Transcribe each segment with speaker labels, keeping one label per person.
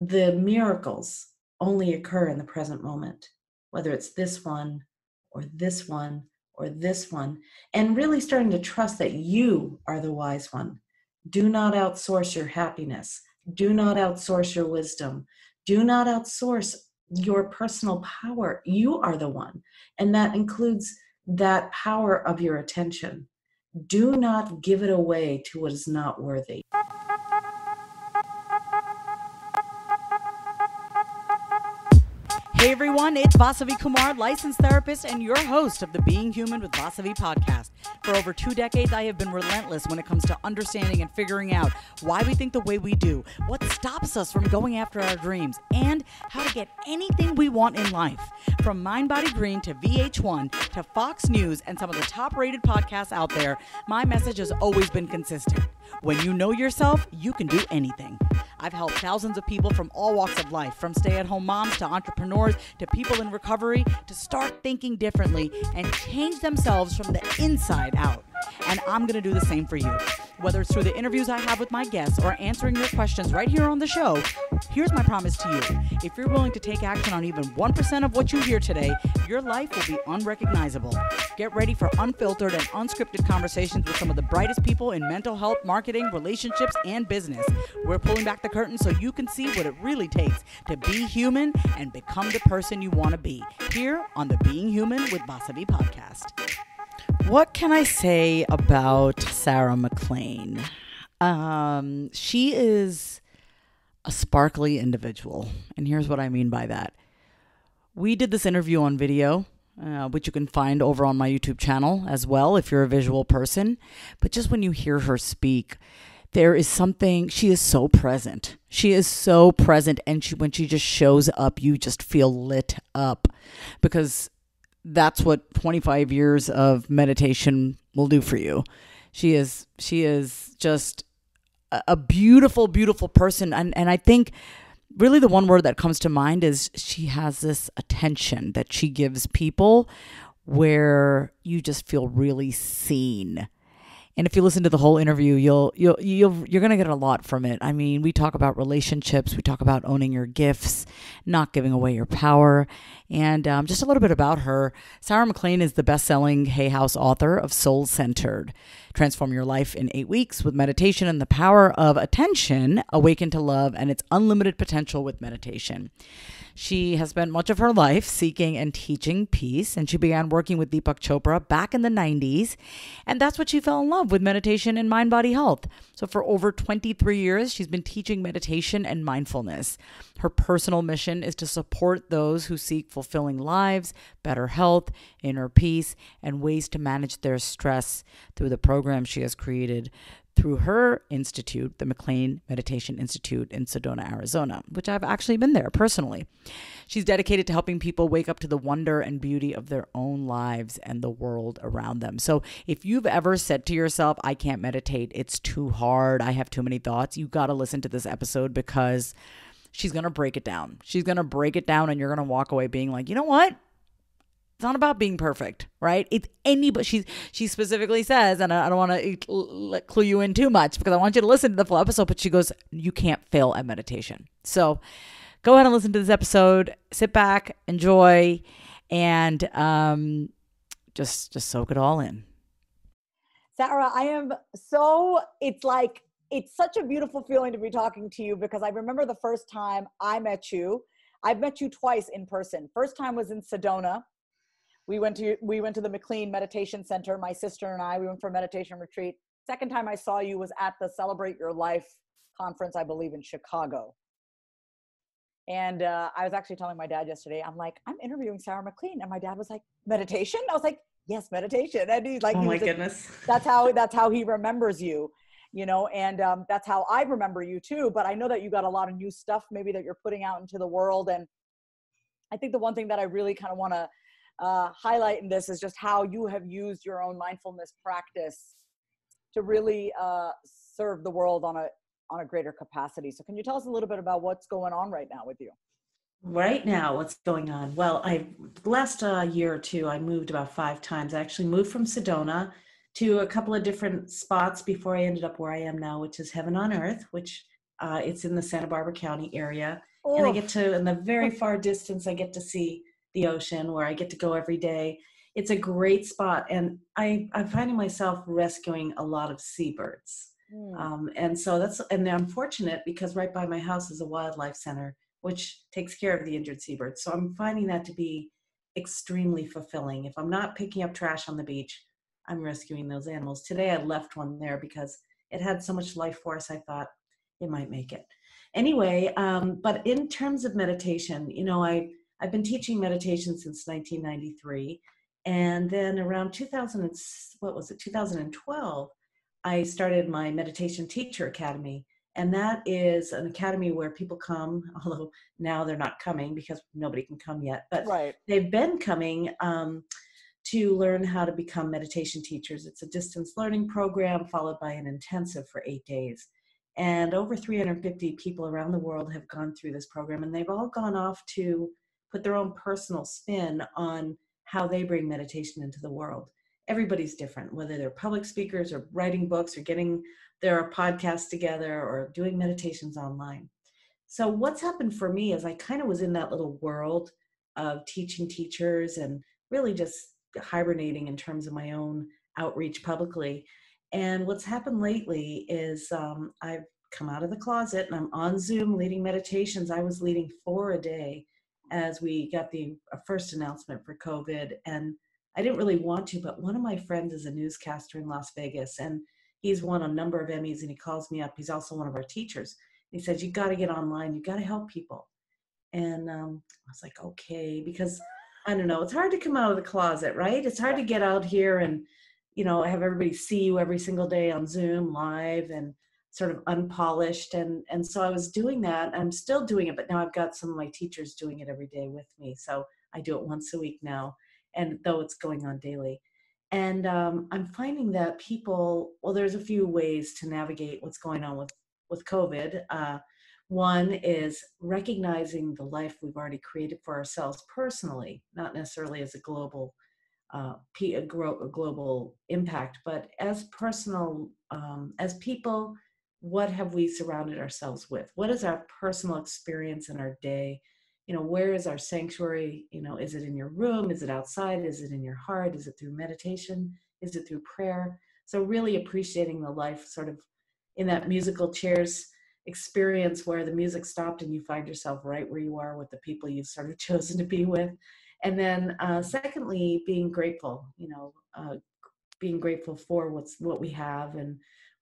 Speaker 1: the miracles only occur in the present moment, whether it's this one or this one or this one, and really starting to trust that you are the wise one. Do not outsource your happiness. Do not outsource your wisdom. Do not outsource your personal power. You are the one. And that includes that power of your attention. Do not give it away to what is not worthy.
Speaker 2: Everyone, it's Vasavi Kumar, licensed therapist and your host of the Being Human with Vasavi podcast. For over two decades, I have been relentless when it comes to understanding and figuring out why we think the way we do, what stops us from going after our dreams, and how to get anything we want in life. From Mind Body Green to VH1 to Fox News and some of the top rated podcasts out there, my message has always been consistent. When you know yourself, you can do anything. I've helped thousands of people from all walks of life, from stay at home moms to entrepreneurs to people in recovery, to start thinking differently and change themselves from the inside out. And I'm going to do the same for you. Whether it's through the interviews I have with my guests or answering your questions right here on the show, here's my promise to you. If you're willing to take action on even 1% of what you hear today, your life will be unrecognizable. Get ready for unfiltered and unscripted conversations with some of the brightest people in mental health, marketing, relationships, and business. We're pulling back the curtain so you can see what it really takes to be human and become the person you want to be. Here on the Being Human with Vasavi podcast. What can I say about Sarah McLean? Um, she is a sparkly individual. And here's what I mean by that. We did this interview on video, uh, which you can find over on my YouTube channel as well if you're a visual person. But just when you hear her speak, there is something she is so present she is so present and she when she just shows up you just feel lit up because that's what 25 years of meditation will do for you. She is she is just a beautiful beautiful person and and I think really the one word that comes to mind is she has this attention that she gives people where you just feel really seen and if you listen to the whole interview, you'll you'll you'll you're going to get a lot from it. I mean, we talk about relationships, we talk about owning your gifts, not giving away your power, and um, just a little bit about her. Sarah McLean is the best-selling Hay House author of Soul Centered. Transform your life in eight weeks with meditation and the power of attention. Awaken to love and its unlimited potential with meditation. She has spent much of her life seeking and teaching peace, and she began working with Deepak Chopra back in the 90s. And that's what she fell in love with meditation and mind body health. So, for over 23 years, she's been teaching meditation and mindfulness. Her personal mission is to support those who seek fulfilling lives, better health, inner peace, and ways to manage their stress through the program she has created through her institute, the McLean Meditation Institute in Sedona, Arizona, which I've actually been there personally. She's dedicated to helping people wake up to the wonder and beauty of their own lives and the world around them. So if you've ever said to yourself, I can't meditate, it's too hard, I have too many thoughts, you got to listen to this episode because she's going to break it down. She's going to break it down and you're going to walk away being like, you know what? It's not about being perfect, right? It's anybody. She she specifically says, and I don't want to clue you in too much because I want you to listen to the full episode. But she goes, you can't fail at meditation. So go ahead and listen to this episode. Sit back, enjoy, and um, just just soak it all in. Sarah, I am so. It's like it's such a beautiful feeling to be talking to you because I remember the first time I met you. I've met you twice in person. First time was in Sedona we went to we went to the McLean Meditation Center. My sister and I we went for a meditation retreat. Second time I saw you was at the Celebrate Your Life conference, I believe, in Chicago. And uh, I was actually telling my dad yesterday, I'm like, I'm interviewing Sarah McLean, and my dad was like, meditation. I was like, yes, meditation. And he's like,
Speaker 1: oh my goodness,
Speaker 2: that's how that's how he remembers you, you know. And um, that's how I remember you too. But I know that you got a lot of new stuff maybe that you're putting out into the world, and I think the one thing that I really kind of want to uh, highlight in this is just how you have used your own mindfulness practice to really uh, serve the world on a on a greater capacity. So, can you tell us a little bit about what's going on right now with you?
Speaker 1: Right now, what's going on? Well, I last uh, year or two, I moved about five times. I actually moved from Sedona to a couple of different spots before I ended up where I am now, which is Heaven on Earth, which uh, it's in the Santa Barbara County area. and I get to in the very far distance I get to see the ocean where I get to go every day. It's a great spot, and I I'm finding myself rescuing a lot of seabirds. Mm. Um, and so that's and I'm fortunate because right by my house is a wildlife center which takes care of the injured seabirds. So I'm finding that to be extremely fulfilling. If I'm not picking up trash on the beach, I'm rescuing those animals. Today I left one there because it had so much life force. I thought it might make it. Anyway, um, but in terms of meditation, you know, I I've been teaching meditation since 1993, and then around 2000, what was it, 2012, I started my meditation teacher academy, and that is an academy where people come. Although now they're not coming because nobody can come yet, but
Speaker 2: right.
Speaker 1: they've been coming. Um, to learn how to become meditation teachers. It's a distance learning program followed by an intensive for eight days. And over 350 people around the world have gone through this program, and they've all gone off to put their own personal spin on how they bring meditation into the world. Everybody's different, whether they're public speakers or writing books or getting their podcasts together or doing meditations online. So, what's happened for me is I kind of was in that little world of teaching teachers and really just hibernating in terms of my own outreach publicly. And what's happened lately is um, I've come out of the closet and I'm on Zoom leading meditations. I was leading four a day as we got the uh, first announcement for COVID. And I didn't really want to, but one of my friends is a newscaster in Las Vegas and he's won a number of Emmys and he calls me up. He's also one of our teachers. He says, You got to get online, you got to help people. And um, I was like, Okay, because I don't know. It's hard to come out of the closet, right? It's hard to get out here and, you know, have everybody see you every single day on Zoom live and sort of unpolished. And and so I was doing that. I'm still doing it, but now I've got some of my teachers doing it every day with me. So I do it once a week now, and though it's going on daily. And um, I'm finding that people, well, there's a few ways to navigate what's going on with with COVID. Uh, one is recognizing the life we've already created for ourselves personally, not necessarily as a global uh, a, global impact, but as personal, um, as people, what have we surrounded ourselves with? What is our personal experience in our day? You know, where is our sanctuary? You know, is it in your room? Is it outside? Is it in your heart? Is it through meditation? Is it through prayer? So, really appreciating the life sort of in that musical chairs experience where the music stopped and you find yourself right where you are with the people you've sort of chosen to be with and then uh, secondly being grateful you know uh, being grateful for what's what we have and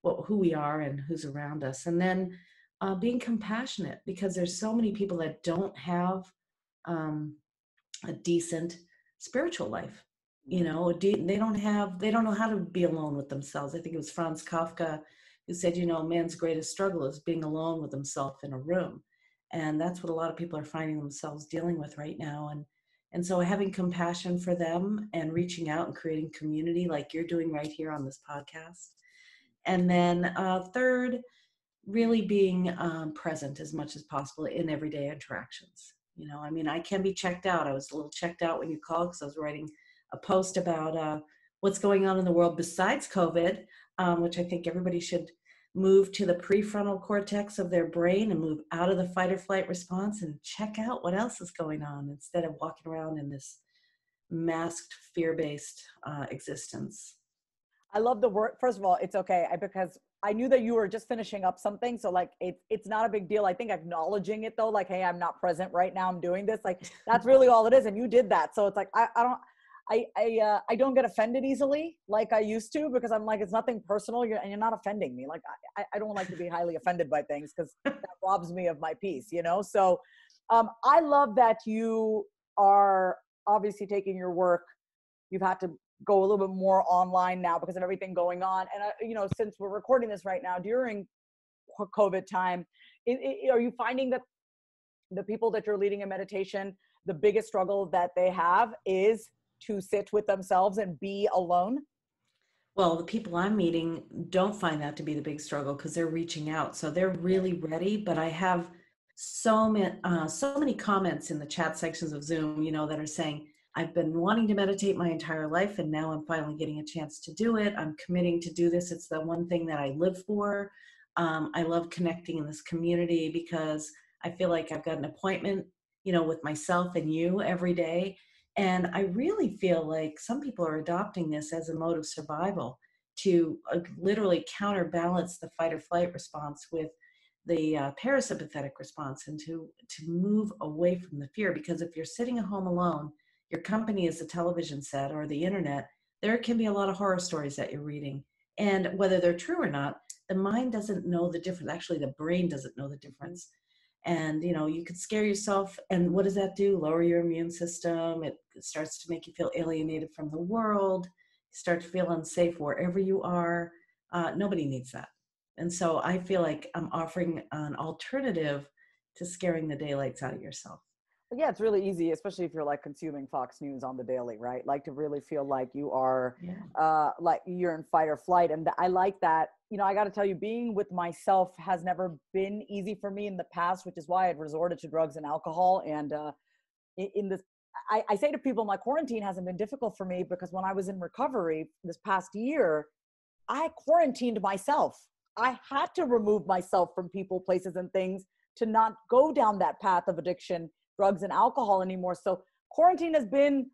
Speaker 1: what who we are and who's around us and then uh, being compassionate because there's so many people that don't have um, a decent spiritual life you know they don't have they don't know how to be alone with themselves i think it was franz kafka who said, you know, man's greatest struggle is being alone with himself in a room. And that's what a lot of people are finding themselves dealing with right now. And and so having compassion for them and reaching out and creating community like you're doing right here on this podcast. And then uh, third, really being um, present as much as possible in everyday interactions. You know, I mean, I can be checked out. I was a little checked out when you called because I was writing a post about uh, what's going on in the world besides COVID um, which I think everybody should move to the prefrontal cortex of their brain and move out of the fight or flight response and check out what else is going on instead of walking around in this masked fear-based uh, existence
Speaker 2: i love the word first of all it's okay I, because i knew that you were just finishing up something so like it, it's not a big deal. I think acknowledging it though like hey i'm not present right now i'm doing this like that's really all it is and you did that so it's like i, I don't I I uh, I don't get offended easily like I used to because I'm like it's nothing personal you're, and you're not offending me like I, I don't like to be highly offended by things because that robs me of my peace you know? So um, I love that you are obviously taking your work you've had to go a little bit more online now because of everything going on and uh, you know since we're recording this right now during COVID time it, it, are you finding that the people that you're leading in meditation the biggest struggle that they have is to sit with themselves and be alone?
Speaker 1: Well, the people I'm meeting don't find that to be the big struggle because they're reaching out. So they're really ready. But I have so many, uh, so many comments in the chat sections of Zoom, you know, that are saying, I've been wanting to meditate my entire life and now I'm finally getting a chance to do it. I'm committing to do this. It's the one thing that I live for. Um, I love connecting in this community because I feel like I've got an appointment, you know, with myself and you every day. And I really feel like some people are adopting this as a mode of survival to uh, literally counterbalance the fight or flight response with the uh, parasympathetic response and to to move away from the fear because if you're sitting at home alone your company is the television set or the internet there can be a lot of horror stories that you're reading. And whether they're true or not the mind doesn't know the difference actually the brain doesn't know the difference. And you know you could scare yourself and what does that do? Lower your immune system it starts to make you feel alienated from the world start to feel unsafe wherever you are. Uh, nobody needs that. And so I feel like I'm offering an alternative to scaring the daylights out of yourself.
Speaker 3: Yeah, it's really easy, especially if you're like consuming Fox News on the daily, right? Like to really feel like you are, yeah. uh, like you're in fight or flight. And I like that. You know, I got to tell you, being with myself has never been easy for me in the past, which is why I'd resorted to drugs and alcohol. And uh, in, in this, I, I say to people, my quarantine hasn't been difficult for me because when I was in recovery this past year, I quarantined myself I had to remove myself from people, places, and things to not go down that path of addiction, drugs, and alcohol anymore. So quarantine has been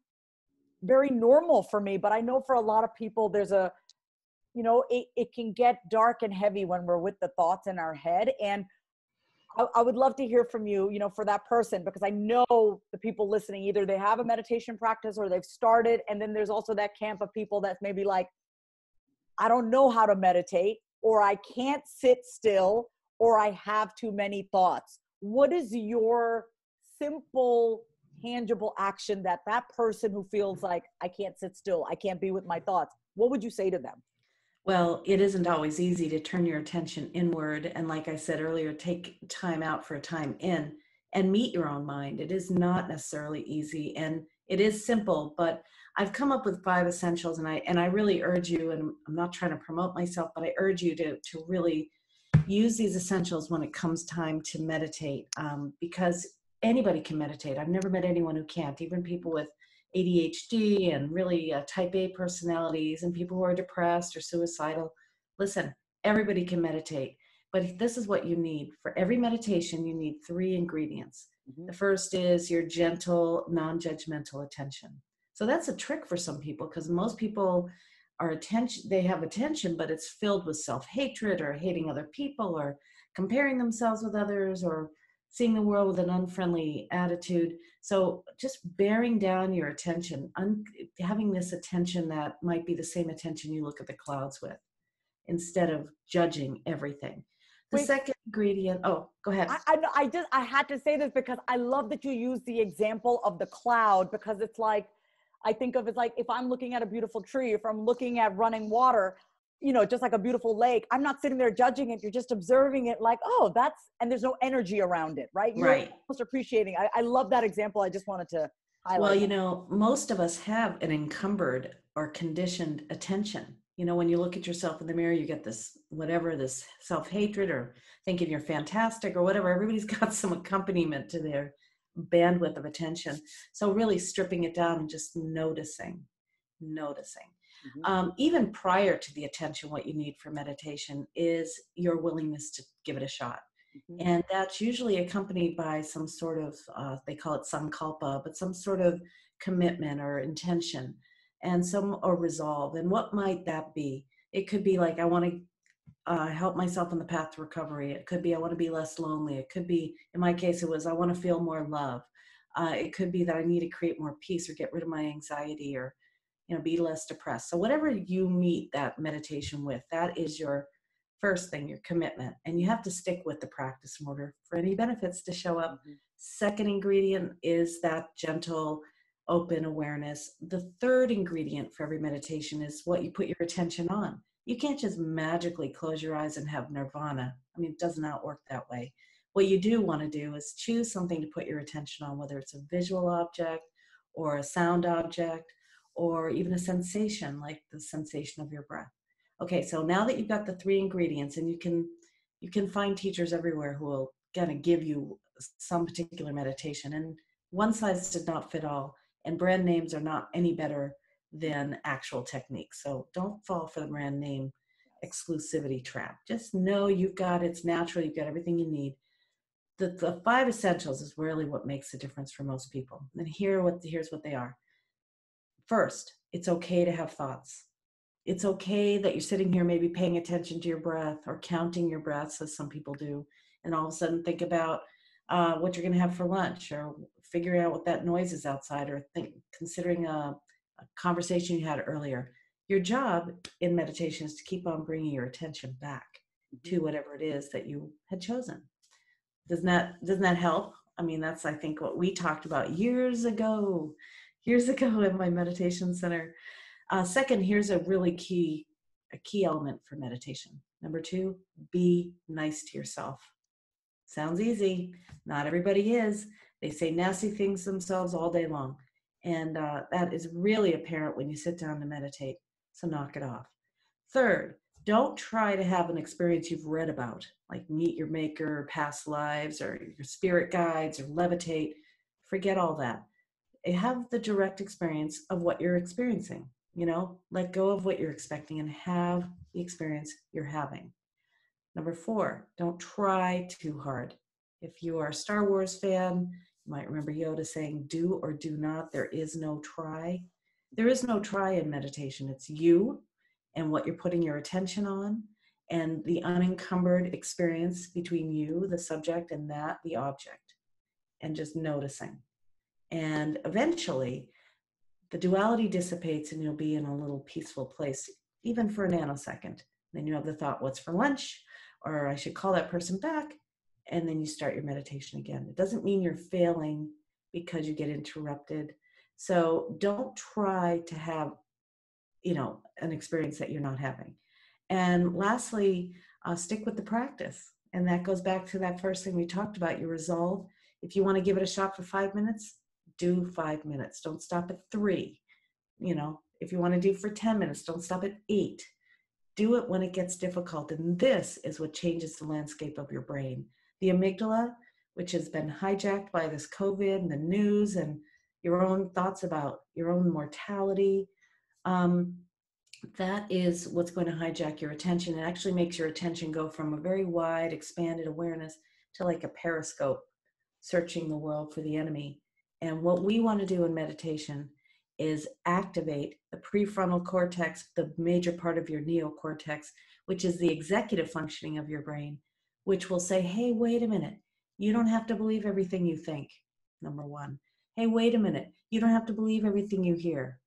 Speaker 3: very normal for me, but I know for a lot of people, there's a, you know, it, it can get dark and heavy when we're with the thoughts in our head. And I, I would love to hear from you, you know, for that person, because I know the people listening, either they have a meditation practice or they've started. And then there's also that camp of people that's maybe like, I don't know how to meditate or I can't sit still, or I have too many thoughts. What is your simple, tangible action that that person who feels like I can't sit still, I can't be with my thoughts, what would you say to them?
Speaker 1: Well, it isn't always easy to turn your attention inward. And like I said earlier, take time out for a time in and meet your own mind. It is not necessarily easy and it is simple, but I've come up with five essentials, and I and I really urge you. And I'm not trying to promote myself, but I urge you to to really use these essentials when it comes time to meditate, um, because anybody can meditate. I've never met anyone who can't, even people with ADHD and really uh, type A personalities, and people who are depressed or suicidal. Listen, everybody can meditate, but this is what you need for every meditation. You need three ingredients. Mm-hmm. The first is your gentle, non-judgmental attention so that's a trick for some people because most people are attention they have attention but it's filled with self-hatred or hating other people or comparing themselves with others or seeing the world with an unfriendly attitude. So just bearing down your attention un- having this attention that might be the same attention you look at the clouds with instead of judging everything. The Wait, second ingredient oh go ahead.
Speaker 3: I, I, I just i had to say this because i love that you use the example of the cloud because it's like I think of it like if I'm looking at a beautiful tree, if I'm looking at running water, you know, just like a beautiful lake, I'm not sitting there judging it. You're just observing it like, oh, that's, and there's no energy around it, right? You're
Speaker 1: right.
Speaker 3: Almost appreciating. I, I love that example. I just wanted to highlight.
Speaker 1: Well, you know, most of us have an encumbered or conditioned attention. You know, when you look at yourself in the mirror, you get this, whatever, this self hatred or thinking you're fantastic or whatever. Everybody's got some accompaniment to their bandwidth of attention. So really stripping it down and just noticing, noticing. Mm-hmm. Um, even prior to the attention, what you need for meditation is your willingness to give it a shot. Mm-hmm. And that's usually accompanied by some sort of, uh, they call it sankalpa, but some sort of commitment or intention and some or resolve. And what might that be? It could be like, I want to uh, help myself on the path to recovery. It could be I want to be less lonely. It could be, in my case, it was I want to feel more love. Uh, it could be that I need to create more peace or get rid of my anxiety or, you know, be less depressed. So whatever you meet that meditation with, that is your first thing, your commitment, and you have to stick with the practice in order for any benefits to show up. Mm-hmm. Second ingredient is that gentle, open awareness. The third ingredient for every meditation is what you put your attention on you can't just magically close your eyes and have nirvana. I mean, it does not work that way. What you do want to do is choose something to put your attention on, whether it's a visual object or a sound object or even a sensation like the sensation of your breath. Okay, so now that you've got the three ingredients and you can you can find teachers everywhere who will kind of give you some particular meditation and one size did not fit all and brand names are not any better than actual techniques. So don't fall for the brand name exclusivity trap. Just know you've got it's natural, you've got everything you need. the, the five essentials is really what makes a difference for most people. And here what here's what they are. First, it's okay to have thoughts. It's okay that you're sitting here maybe paying attention to your breath or counting your breaths as some people do, and all of a sudden think about uh, what you're going to have for lunch or figuring out what that noise is outside or think considering a, a conversation you had earlier. Your job in meditation is to keep on bringing your attention back to mm-hmm. whatever it is that you had chosen doesn't that doesn't that help i mean that's i think what we talked about years ago years ago in my meditation center. Uh, second here's a really key a key element for meditation. Number two be nice to yourself. Sounds easy. Not everybody is. They say nasty things themselves all day long. And uh, that is really apparent when you sit down to meditate so knock it off. Third don't try to have an experience you've read about, like meet your maker, past lives, or your spirit guides, or levitate. Forget all that. Have the direct experience of what you're experiencing. You know, let go of what you're expecting and have the experience you're having. Number four, don't try too hard. If you are a Star Wars fan, you might remember Yoda saying, do or do not. There is no try. There is no try in meditation. It's you and what you're putting your attention on and the unencumbered experience between you, the subject, and that, the object, and just noticing. And eventually, the duality dissipates and you'll be in a little peaceful place, even for a nanosecond. Then you have the thought, what's for lunch? Or I should call that person back. And then you start your meditation again. It doesn't mean you're failing because you get interrupted. So don't try to have you know an experience that you're not having and lastly uh, stick with the practice and that goes back to that first thing we talked about your resolve if you want to give it a shot for five minutes do five minutes don't stop at three you know if you want to do for 10 minutes don't stop at eight do it when it gets difficult and this is what changes the landscape of your brain the amygdala which has been hijacked by this covid and the news and your own thoughts about your own mortality um, that is what's going to hijack your attention. It actually makes your attention go from a very wide, expanded awareness to like a periscope, searching the world for the enemy. And what we want to do in meditation is activate the prefrontal cortex, the major part of your neocortex, which is the executive functioning of your brain, which will say, hey, wait a minute. You don't have to believe everything you think, number one. Hey, wait a minute. You don't have to believe everything you hear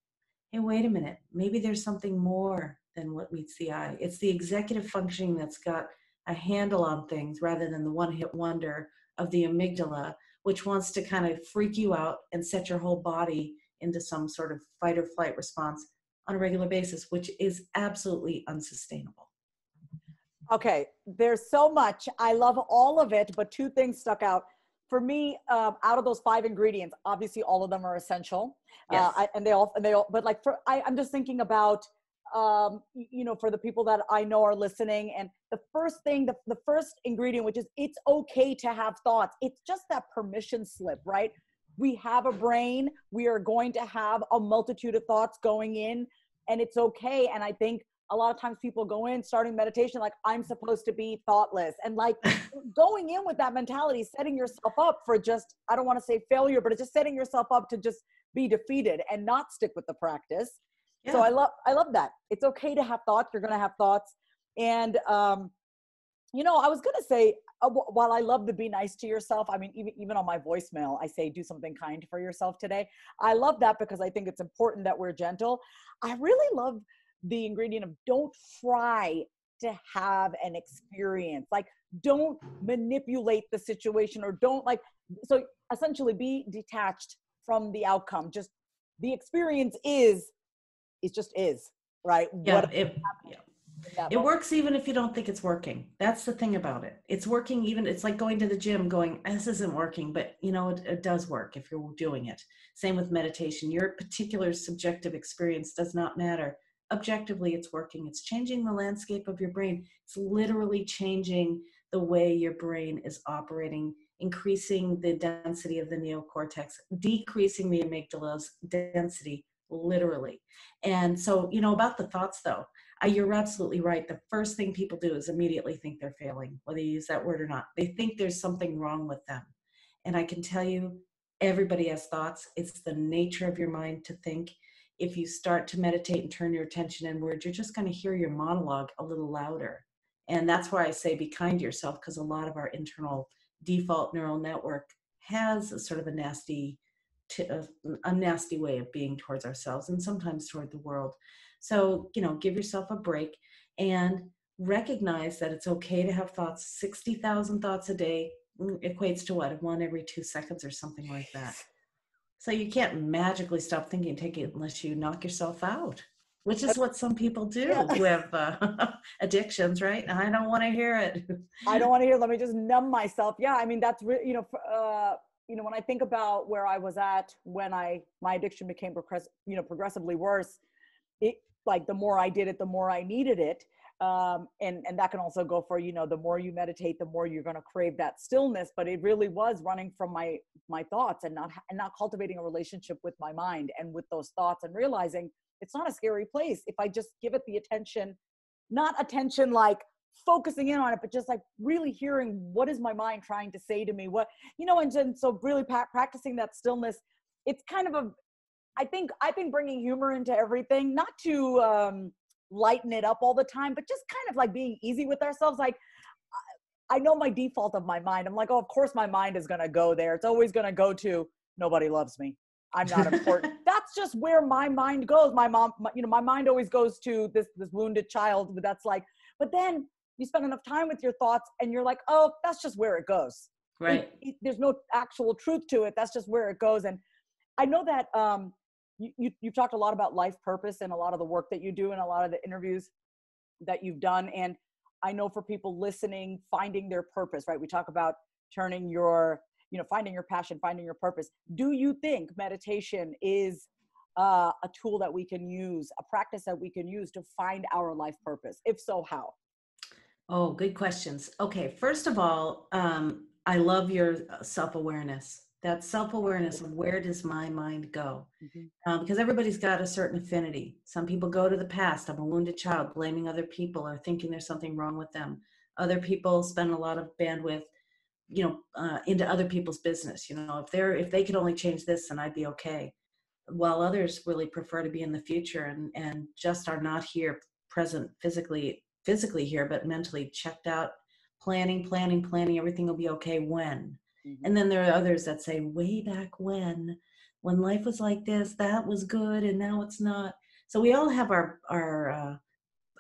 Speaker 1: hey, wait a minute, maybe there's something more than what meets the eye. It's the executive functioning that's got a handle on things rather than the one hit wonder of the amygdala, which wants to kind of freak you out and set your whole body into some sort of fight or flight response on a regular basis, which is absolutely unsustainable.
Speaker 3: Okay, there's so much. I love all of it, but two things stuck out for me, uh, out of those five ingredients, obviously all of them are essential, uh, yes. uh, I, and they all and they all. But like for, I, I'm just thinking about, um, you know, for the people that I know are listening, and the first thing, the the first ingredient, which is it's okay to have thoughts. It's just that permission slip, right? We have a brain. We are going to have a multitude of thoughts going in, and it's okay. And I think a lot of times people go in starting meditation like i'm supposed to be thoughtless and like going in with that mentality setting yourself up for just i don't want to say failure but it's just setting yourself up to just be defeated and not stick with the practice yeah. so i love i love that it's okay to have thoughts you're going to have thoughts and um you know i was going to say uh, while i love to be nice to yourself i mean even even on my voicemail i say do something kind for yourself today i love that because i think it's important that we're gentle i really love the ingredient of don't try to have an experience. Like, don't manipulate the situation or don't like, so essentially be detached from the outcome. Just the experience is, it just is, right?
Speaker 1: Yeah. What it, yeah. It works even if you don't think it's working. That's the thing about it. It's working even, it's like going to the gym going, eh, this isn't working, but you know, it, it does work if you're doing it. Same with meditation. Your particular subjective experience does not matter objectively it's working it's changing the landscape of your brain it's literally changing the way your brain is operating increasing the density of the neocortex decreasing the amygdala's density literally and so you know about the thoughts though uh, you're absolutely right. The first thing people do is immediately think they're failing, whether you use that word or not. They think there's something wrong with them. And I can tell you, everybody has thoughts. It's the nature of your mind to think. If you start to meditate and turn your attention inward, you're just going to hear your monologue a little louder. And that's why I say be kind to yourself because a lot of our internal default neural network has sort of a nasty a, a nasty way of being towards ourselves and sometimes toward the world so you know give yourself a break and recognize that it's okay to have thoughts 60,000 thoughts a day mm, equates to what one every two seconds or something like that so you can't magically stop thinking take it unless you knock yourself out which is what some people do yeah. who have uh, addictions, right? I don't want to hear it.
Speaker 3: I don't want to hear. Let me just numb myself. Yeah, I mean that's re- you know, uh, you know, when I think about where I was at when I my addiction became progress, you know, progressively worse. It like the more I did it, the more I needed it. Um, and and that can also go for you know the more you meditate, the more you're going to crave that stillness. But it really was running from my my thoughts and not and not cultivating a relationship with my mind and with those thoughts and realizing it's not a scary place if I just give it the attention, not attention like focusing in on it, but just like really hearing what is my mind trying to say to me? What, you know, and, and so really pa- practicing that stillness, it's kind of a, I think, I've been bringing humor into everything, not to um, lighten it up all the time, but just kind of like being easy with ourselves. Like, I know my default of my mind. I'm like, oh, of course my mind is going to go there. It's always going to go to nobody loves me. I'm not important. that's just where my mind goes. My mom, my, you know, my mind always goes to this this wounded child. But that's like, but then you spend enough time with your thoughts, and you're like, oh, that's just where it goes.
Speaker 1: Right.
Speaker 3: It, it, there's no actual truth to it. That's just where it goes. And I know that um, you, you you've talked a lot about life purpose and a lot of the work that you do and a lot of the interviews that you've done. And I know for people listening, finding their purpose, right? We talk about turning your you know finding your passion finding your purpose do you think meditation is uh, a tool that we can use a practice that we can use to find our life purpose if so how
Speaker 1: oh good questions. Okay first of all um, i love your uh, self-awareness. That self-awareness of where does my mind go? Mm-hmm. um, because everybody's got a certain affinity. Some people go to the past i'm a wounded child blaming other people or thinking there's something wrong with them. Other people spend a lot of bandwidth you know uh, into other people's business you know if they're if they could only change this then i'd be okay. While others really prefer to be in the future and and just are not here present physically physically here but mentally checked out planning planning planning everything will be okay when. Mm-hmm. and then there are others that say way back when when life was like this that was good and now it's not. So we all have our our uh,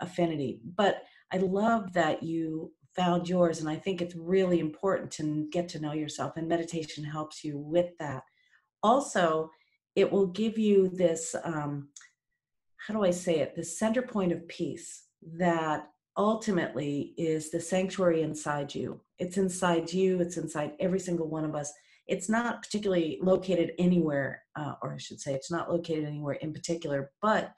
Speaker 1: affinity but i love that you found yours and i think it's really important to get to know yourself and meditation helps you with that. Also it will give you this um, how do i say it? The center point of peace that ultimately is the sanctuary inside you it's inside you it's inside every single one of us it's not particularly located anywhere uh, or i should say it's not located anywhere in particular but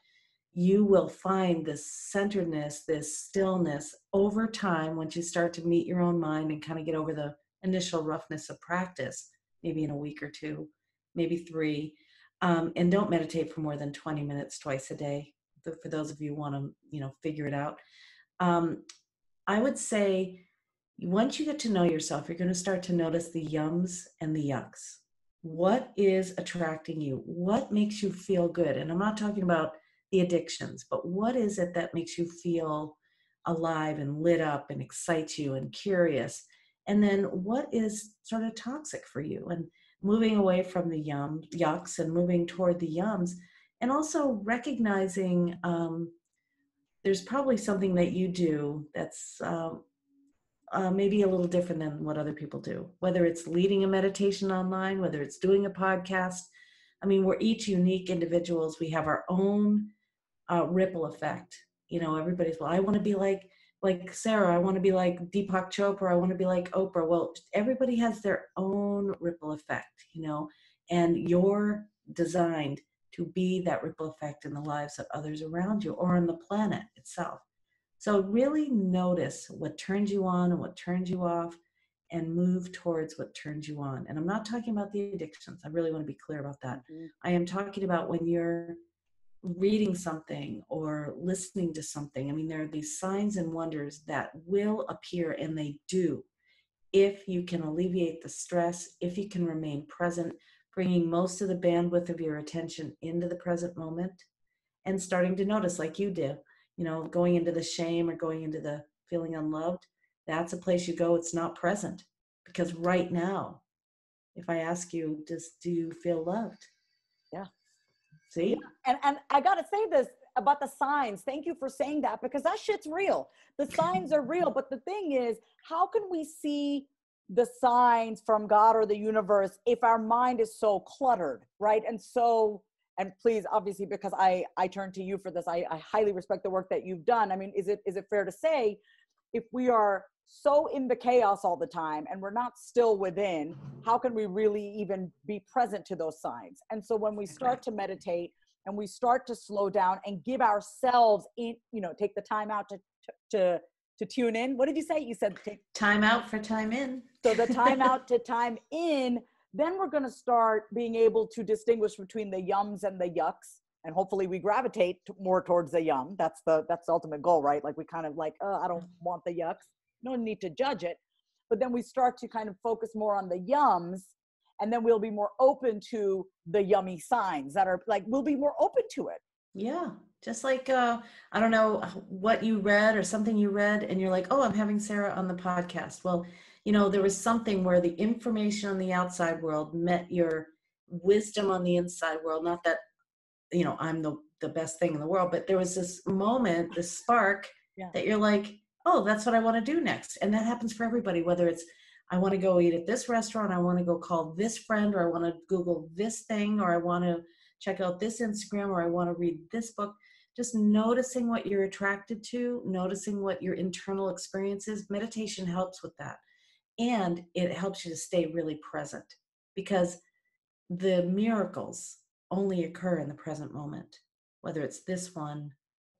Speaker 1: you will find this centeredness, this stillness over time once you start to meet your own mind and kind of get over the initial roughness of practice, maybe in a week or two, maybe three. Um, and don't meditate for more than 20 minutes twice a day. For those of you want to, you know, figure it out. Um, I would say once you get to know yourself, you're going to start to notice the yums and the yucks. What is attracting you? What makes you feel good? And I'm not talking about the addictions, but what is it that makes you feel alive and lit up and excites you and curious? And then what is sort of toxic for you? And moving away from the yum yucks and moving toward the yums, and also recognizing um, there's probably something that you do that's um, uh, maybe a little different than what other people do. Whether it's leading a meditation online, whether it's doing a podcast. I mean, we're each unique individuals. We have our own uh, ripple effect. You know, everybody's well, I want to be like like Sarah, I want to be like Deepak Chopra, I want to be like Oprah. Well, everybody has their own ripple effect, you know, and you're designed to be that ripple effect in the lives of others around you or on the planet itself. So really notice what turns you on and what turns you off and move towards what turns you on. And I'm not talking about the addictions. I really want to be clear about that. Mm-hmm. I am talking about when you're reading something or listening to something. I mean, there are these signs and wonders that will appear, and they do, if you can alleviate the stress, if you can remain present, bringing most of the bandwidth of your attention into the present moment and starting to notice, like you do, you know, going into the shame or going into the feeling unloved. That's a place you go, it's not present. Because right now, if I ask you, does do you feel loved?
Speaker 3: Yeah.
Speaker 1: See?
Speaker 3: And and I gotta say this about the signs. Thank you for saying that because that shit's real. The signs are real. But the thing is, how can we see the signs from God or the universe if our mind is so cluttered, right? And so, and please, obviously, because I I turn to you for this, I, I highly respect the work that you've done. I mean, is it is it fair to say if we are so in the chaos all the time and we're not still within, how can we really even be present to those signs? And so when we start to meditate and we start to slow down and give ourselves in, you know, take the time out to to to tune in. What did you say? You said take
Speaker 1: time out for time in.
Speaker 3: So the time out to time in, then we're going to start being able to distinguish between the yums and the yucks. And hopefully we gravitate more towards the yum. That's the that's the ultimate goal right? Like we kind of like oh, i don't want the yucks. No need to judge it. But then we start to kind of focus more on the yums and then we'll be more open to the yummy signs that are like we'll be more open to it.
Speaker 1: Yeah just like uh i don't know what you read or something you read and you're like oh i'm having sarah on the podcast well you know there was something where the information on the outside world met your wisdom on the inside world not that you know i'm the the best thing in the world but there was this moment this spark yeah. that you're like oh, that's what I want to do next. And that happens for everybody, whether it's I want to go eat at this restaurant, I want to go call this friend, or I want to Google this thing, or I want to check out this Instagram, or I want to read this book. Just noticing what you're attracted to, noticing what your internal experience is. Meditation helps with that. And it helps you to stay really present because the miracles only occur in the present moment, whether it's this one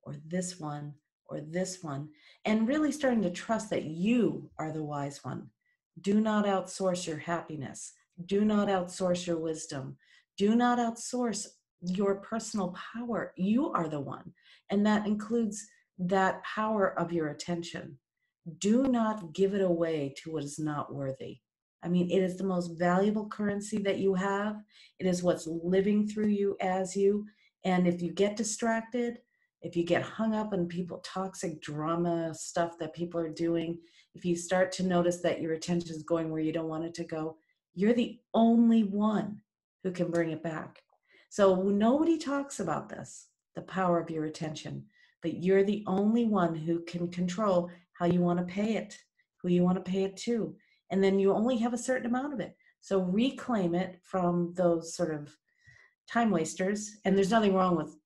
Speaker 1: or this one or this one, and really starting to trust that you are the wise one. Do not outsource your happiness. Do not outsource your wisdom. Do not outsource your personal power. You are the one. And that includes that power of your attention. Do not give it away to what is not worthy. I mean, it is the most valuable currency that you have. It is what's living through you as you. And if you get distracted, if you get hung up on people toxic drama stuff that people are doing if you start to notice that your attention is going where you don't want it to go you're the only one who can bring it back so nobody talks about this the power of your attention but you're the only one who can control how you want to pay it who you want to pay it to and then you only have a certain amount of it so reclaim it from those sort of time wasters and there's nothing wrong with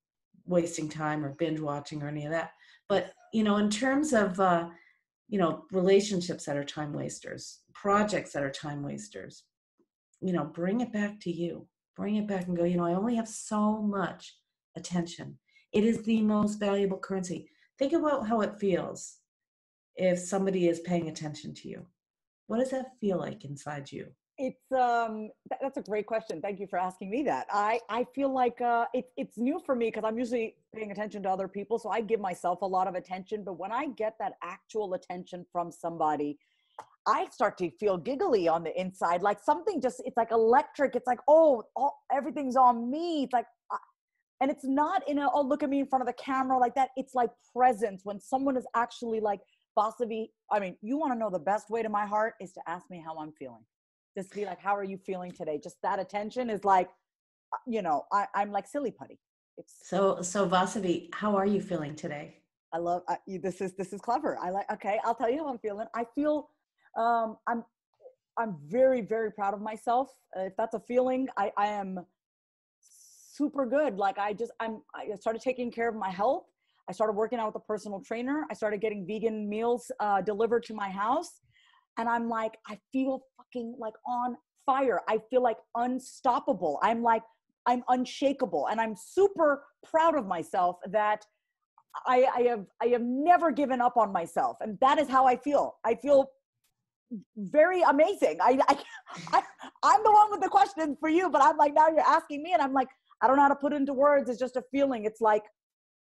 Speaker 1: wasting time or binge watching or any of that. But you know, in terms of uh, you know relationships that are time wasters, projects that are time wasters, you know, bring it back to you. Bring it back and go. You know, I only have so much attention. It is the most valuable currency. Think about how it feels if somebody is paying attention to you. What does that feel like inside you?
Speaker 3: it's um th- that's a great question thank you for asking me that i i feel like uh it, it's new for me because i'm usually paying attention to other people so i give myself a lot of attention but when i get that actual attention from somebody i start to feel giggly on the inside like something just it's like electric it's like oh, all, everything's on me it's like and it's not in a oh look at me in front of the camera like that it's like presence when someone is actually like Vasavi, I mean, you want to know the best way to my heart is to ask me how I'm feeling just be like, how are you feeling today? Just that attention is like, uh, you know, I, I'm like silly putty.
Speaker 1: It's so so Vasavi, how are you feeling today?
Speaker 3: I love I, this is this is clever. I like okay, I'll tell you how I'm feeling. I feel um I'm I'm very very proud of myself. Uh, if that's a feeling, I I am super good. Like I just I'm I started taking care of my health. I started working out with a personal trainer. I started getting vegan meals uh, delivered to my house and I'm like, I feel fucking like on fire. I feel like unstoppable. I'm like, I'm unshakable. And I'm super proud of myself that I, I have I have never given up on myself. And that is how I feel. I feel very amazing. I, I, I I'm the one with the question for you, but I'm like now you're asking me, and I'm like I don't know how to put it into words. It's just a feeling. It's like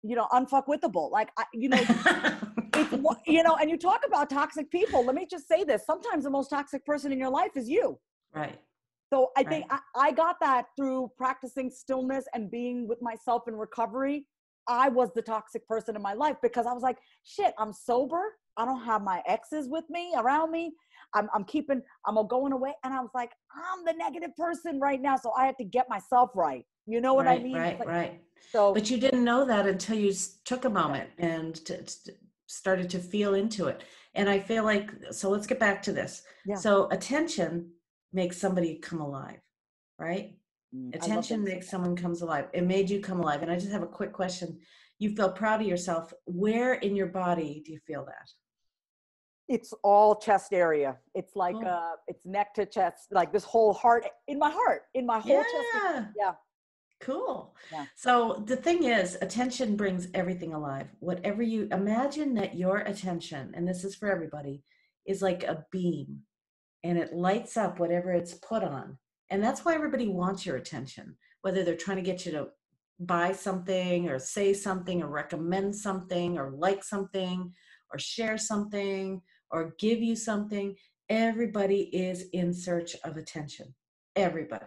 Speaker 3: you know unfuckwittable. Like I, you know. it's you know, and you talk about toxic people. Let me just say this: sometimes the most toxic person in your life is you.
Speaker 1: Right.
Speaker 3: So I think right. I, I got that through practicing stillness and being with myself in recovery. I was the toxic person in my life because I was like, shit, I'm sober. I don't have my exes with me around me. I'm, I'm keeping, I'm going away. And I was like, I'm the negative person right now. So I have to get myself right. You know what
Speaker 1: right,
Speaker 3: I mean?
Speaker 1: Right,
Speaker 3: like,
Speaker 1: right. So, but you didn't know that until you took a moment and to, to started to feel into it. And I feel like, so let's get back to this. Yeah. So attention makes somebody come alive, right? Mm, attention makes someone comes alive. It made you come alive. And I just have a quick question. You feel proud of yourself. Where in your body do you feel that?
Speaker 3: It's all chest area. It's like oh. uh it's neck to chest, like this whole heart in my heart, in my whole
Speaker 1: yeah.
Speaker 3: chest. Yeah.
Speaker 1: Cool. Yeah. So the thing is, attention brings everything alive. Whatever you imagine that your attention, and this is for everybody, is like a beam and it lights up whatever it's put on. And that's why everybody wants your attention, whether they're trying to get you to buy something or say something or recommend something or like something or share something or give you something. Everybody is in search of attention. Everybody.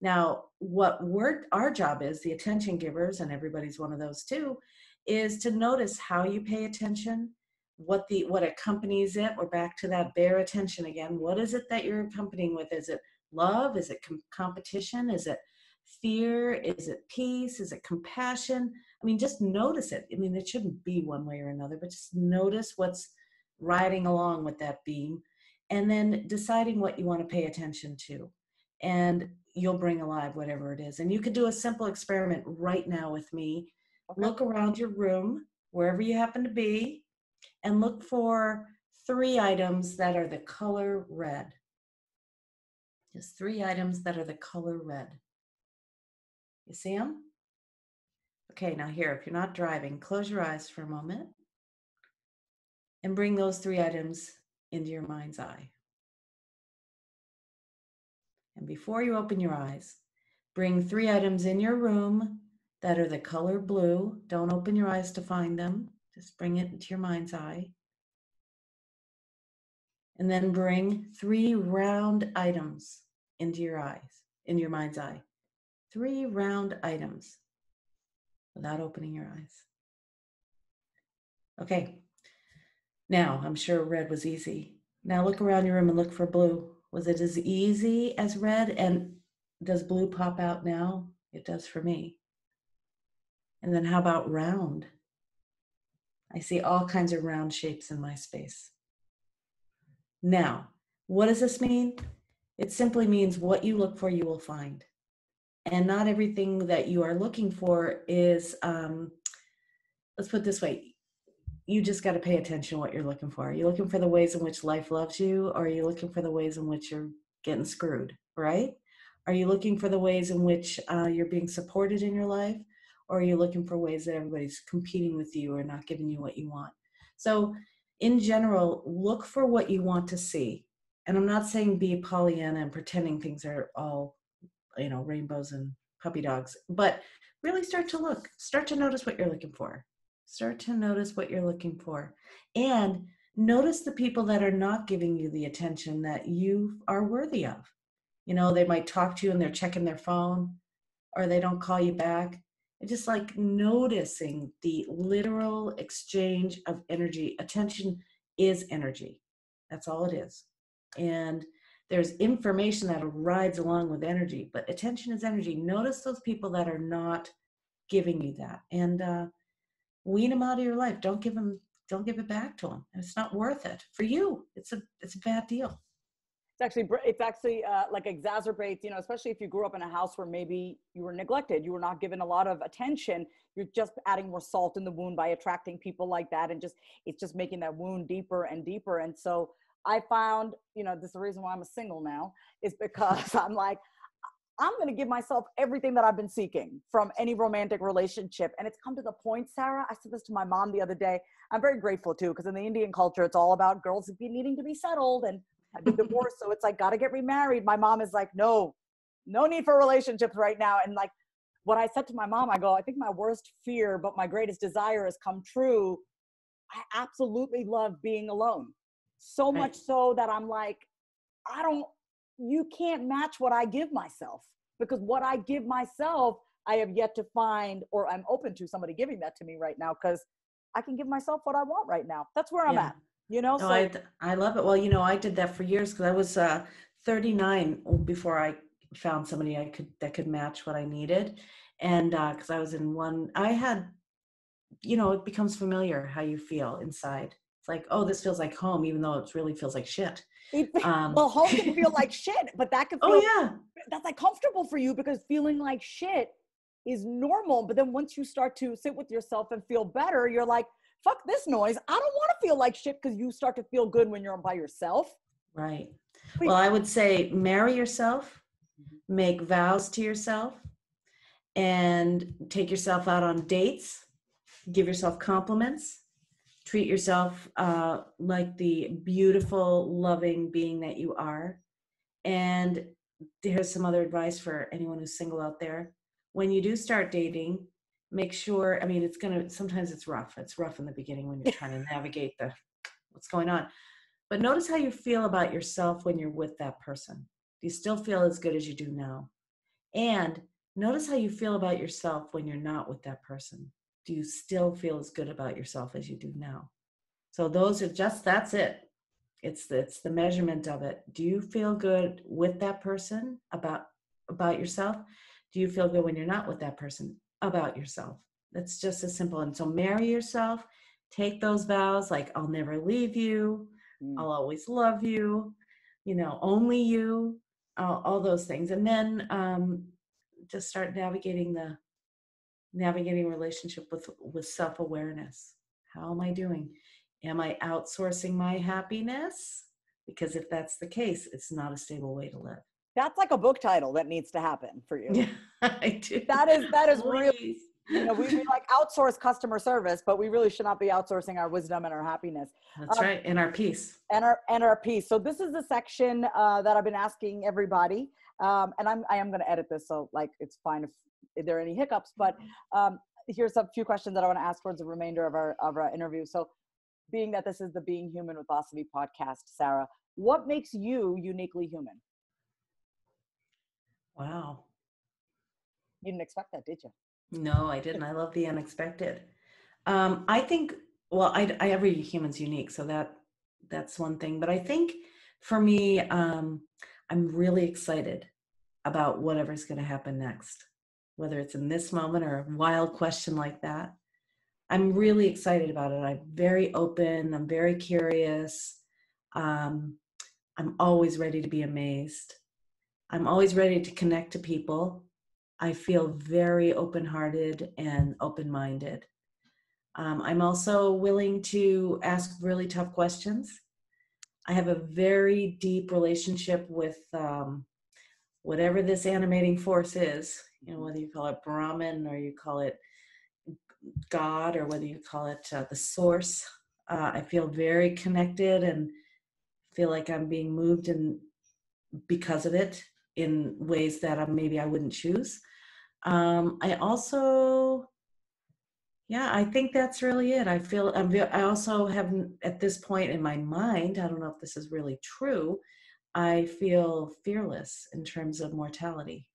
Speaker 1: Now, what we're, our job is, the attention givers, and everybody's one of those too, is to notice how you pay attention, what the what accompanies it. We're back to that bare attention again. What is it that you're accompanying with? Is it love? Is it com- competition? Is it fear? Is it peace? Is it compassion? I mean, just notice it. I mean, it shouldn't be one way or another, but just notice what's riding along with that beam and then deciding what you want to pay attention to. And you'll bring alive whatever it is. And you could do a simple experiment right now with me. Okay. Look around your room, wherever you happen to be, and look for three items that are the color red. Just three items that are the color red. You see them? Okay, now here, if you're not driving, close your eyes for a moment and bring those three items into your mind's eye. And before you open your eyes, bring three items in your room that are the color blue. Don't open your eyes to find them, just bring it into your mind's eye. And then bring three round items into your eyes, in your mind's eye. Three round items without opening your eyes. Okay. Now, I'm sure red was easy. Now look around your room and look for blue. Was it as easy as red? And does blue pop out now? It does for me. And then how about round? I see all kinds of round shapes in my space. Now, what does this mean? It simply means what you look for, you will find. And not everything that you are looking for is, um, let's put this way you just got to pay attention to what you're looking for. Are you looking for the ways in which life loves you, or are you looking for the ways in which you're getting screwed, right? Are you looking for the ways in which uh, you're being supported in your life, or are you looking for ways that everybody's competing with you or not giving you what you want? So, in general, look for what you want to see. And I'm not saying be Pollyanna and pretending things are all, you know, rainbows and puppy dogs, but really start to look, start to notice what you're looking for Start to notice what you're looking for. And notice the people that are not giving you the attention that you are worthy of. You know, they might talk to you and they're checking their phone or they don't call you back. It's just like noticing the literal exchange of energy. Attention is energy. That's all it is. And there's information that rides along with energy, but attention is energy. Notice those people that are not giving you that. And uh, wean them out of your life. Don't give them, don't give it back to them. It's not worth it for you. It's a, it's a bad deal.
Speaker 3: It's actually, it's actually uh, like exacerbates, you know, especially if you grew up in a house where maybe you were neglected, you were not given a lot of attention. You're just adding more salt in the wound by attracting people like that, and just it's just making that wound deeper and deeper. And so I found, you know, this is the reason why I'm a single now is because I'm like, I'm going to give myself everything that I've been seeking from any romantic relationship. And it's come to the point, Sarah. I said this to my mom the other day. I'm very grateful too, because in the Indian culture, it's all about girls needing to be settled. And I've been divorced, so it's like gotta get remarried. My mom is like, no, no need for relationships right now. And like what I said to my mom, I go, I think my worst fear, but my greatest desire has come true. I absolutely love being alone. So much so that I'm like, I don't, you can't match what I give myself because what I give myself, I have yet to find, or I'm open to somebody giving that to me right now because I can give myself what I want right now. That's where I'm
Speaker 1: Yeah.
Speaker 3: at, you know?
Speaker 1: No, I I love it. Well, you know, I did that for years because I was uh, 39 before I found somebody I could that could match what I needed, and because I was in one, I had, you know, it becomes familiar how you feel inside. It's like, oh, this feels like home, even though it really feels like shit. Um,
Speaker 3: well, home can feel like shit, but that could feel
Speaker 1: oh yeah,
Speaker 3: that's like comfortable for you because feeling like shit is normal. But then once you start to sit with yourself and feel better, you're like, fuck this noise. I don't want to feel like shit because you start to feel good when you're by yourself.
Speaker 1: right. Well, I would say marry yourself, make vows to yourself, and take yourself out on dates. Give yourself compliments. Treat yourself uh, like the beautiful, loving being that you are. And here's some other advice for anyone who's single out there. When you do start dating, make sure, I mean, it's to, sometimes it's rough. It's rough in the beginning when you're trying to navigate the what's going on. But notice how you feel about yourself when you're with that person. Do you still feel as good as you do now? And notice how you feel about yourself when you're not with that person. Do you still feel as good about yourself as you do now? So those are just that's it. It's the, it's the measurement of it. Do you feel good with that person about about yourself? Do you feel good when you're not with that person about yourself? That's just as simple. And so marry yourself, take those vows like I'll never leave you,
Speaker 3: Mm.
Speaker 1: I'll always love you, you know, only you, all, all those things. And then um, just start navigating the navigating relationship with with self-awareness. How am I doing? Am I outsourcing my happiness? Because if that's the case, it's not a stable way to live.
Speaker 3: That's like a book title that needs to happen for you.
Speaker 1: Yeah, I do.
Speaker 3: That is that is really you know we, we like outsource customer service, but we really should not be outsourcing our wisdom and our happiness.
Speaker 1: That's
Speaker 3: um,
Speaker 1: right. And our peace.
Speaker 3: and our and our peace. So this is the section uh, that I've been asking everybody, um, and I'm I am going to edit this, so like it's fine if there are any hiccups. But um, here's a few questions that I want to ask towards the remainder of our of our interview. So, being that this is the Being Human with Vasavi podcast, Sarah, what makes you uniquely human?
Speaker 1: Wow.
Speaker 3: You didn't expect that, did you?
Speaker 1: No, I didn't. I love the unexpected. Um, I think, well, I, I every human's unique, so that that's one thing. But I think for me, um, I'm really excited about whatever's going to happen next, whether it's in this moment or a wild question like that. I'm really excited about it. I'm very open. I'm very curious. Um, I'm always ready to be amazed. I'm always ready to connect to people. I feel very open hearted and open minded. Um, I'm also willing to ask really tough questions. I have a very deep relationship with um, whatever this animating force is, you know, whether you call it Brahman or you call it God or whether you call it uh, the source. Uh, I feel very connected and feel like I'm being moved in because of it in ways that uh, maybe I wouldn't choose. Um, I also, yeah, I think that's really it. I feel I'm. I also have at this point in my mind. I don't know if this is really true. I feel fearless in terms of mortality.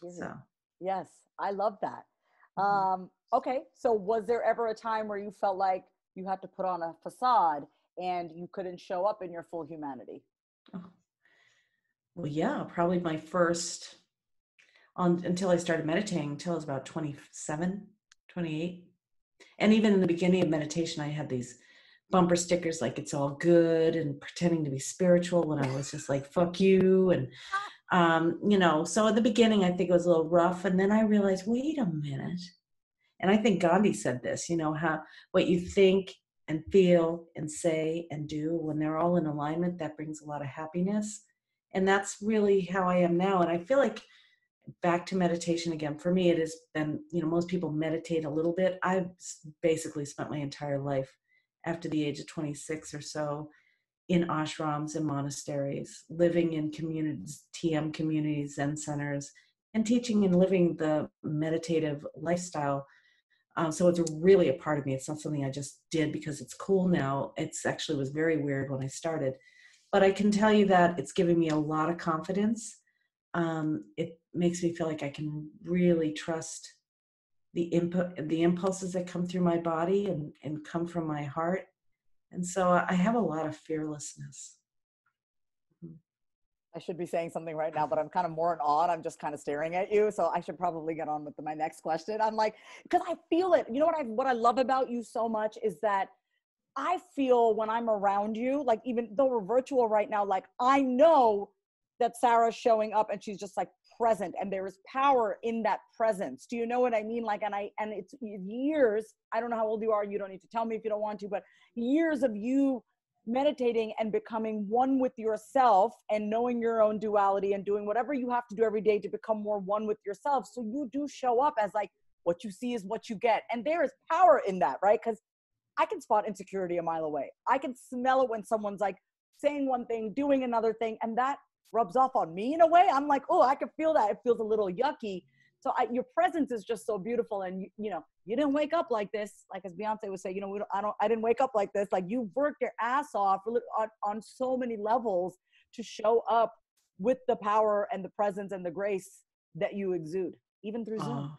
Speaker 1: So
Speaker 3: Yes, I love that.
Speaker 1: Mhm.
Speaker 3: Um, okay, so was there ever a time where you felt like you had to put on a facade and you couldn't show up in your full humanity?
Speaker 1: Well, yeah, probably my first on until I started meditating until I was about 27, 28. And even in the beginning of meditation, I had these bumper stickers like it's all good and pretending to be spiritual when I was just like, fuck you. And, um, you know, so at the beginning, I think it was a little rough. And then I realized, wait a minute. And I think Gandhi said this, you know, how what you think and feel and say and do, when they're all in alignment, that brings a lot of happiness and that's really how i am now and i feel like back to meditation again for me it has been you know most people meditate a little bit i've basically spent my entire life after the age of 26 or so in ashrams and monasteries, living in communities, TM communities and centers, and teaching and living the meditative lifestyle. Um, so it's really a part of me. It's not something I just did because it's cool now. It's actually was very weird when I started, but I can tell you that it's giving me a lot of confidence. Um, it makes me feel like I can really trust the input, the impulses that come through my body and, and come from my heart and so I have a lot of fearlessness.
Speaker 3: Mm-hmm. I should be saying something right now, but I'm kind of more in awe. I'm just kind of staring at you. So I should probably get on with my next question. I'm like, because I feel it. You know what I what I love about you so much is that I feel when I'm around you, like even though we're virtual right now, like I know that Sarah's showing up and she's just like present and there is power in that presence. Do you know what i mean? Like and i and it's years i don't know how old you are you don't need to tell me if you don't want to but years of you meditating and becoming one with yourself and knowing your own duality and doing whatever you have to do every day to become more one with yourself. So you do show up as like what you see is what you get. And there is power in that right? Because i can spot insecurity a mile away. I can smell it when someone's like saying one thing doing another thing and that rubs off on me in a way. I'm like, oh, I can feel that. It feels a little yucky. So I, your presence is just so beautiful, and you, you know, you didn't wake up like this. Like as Beyonce would say, you know, we don't, I don't, I didn't wake up like this. Like you worked your ass off on, on so many levels to show up with the power and the presence and the grace that you exude, even through Zoom. Oh,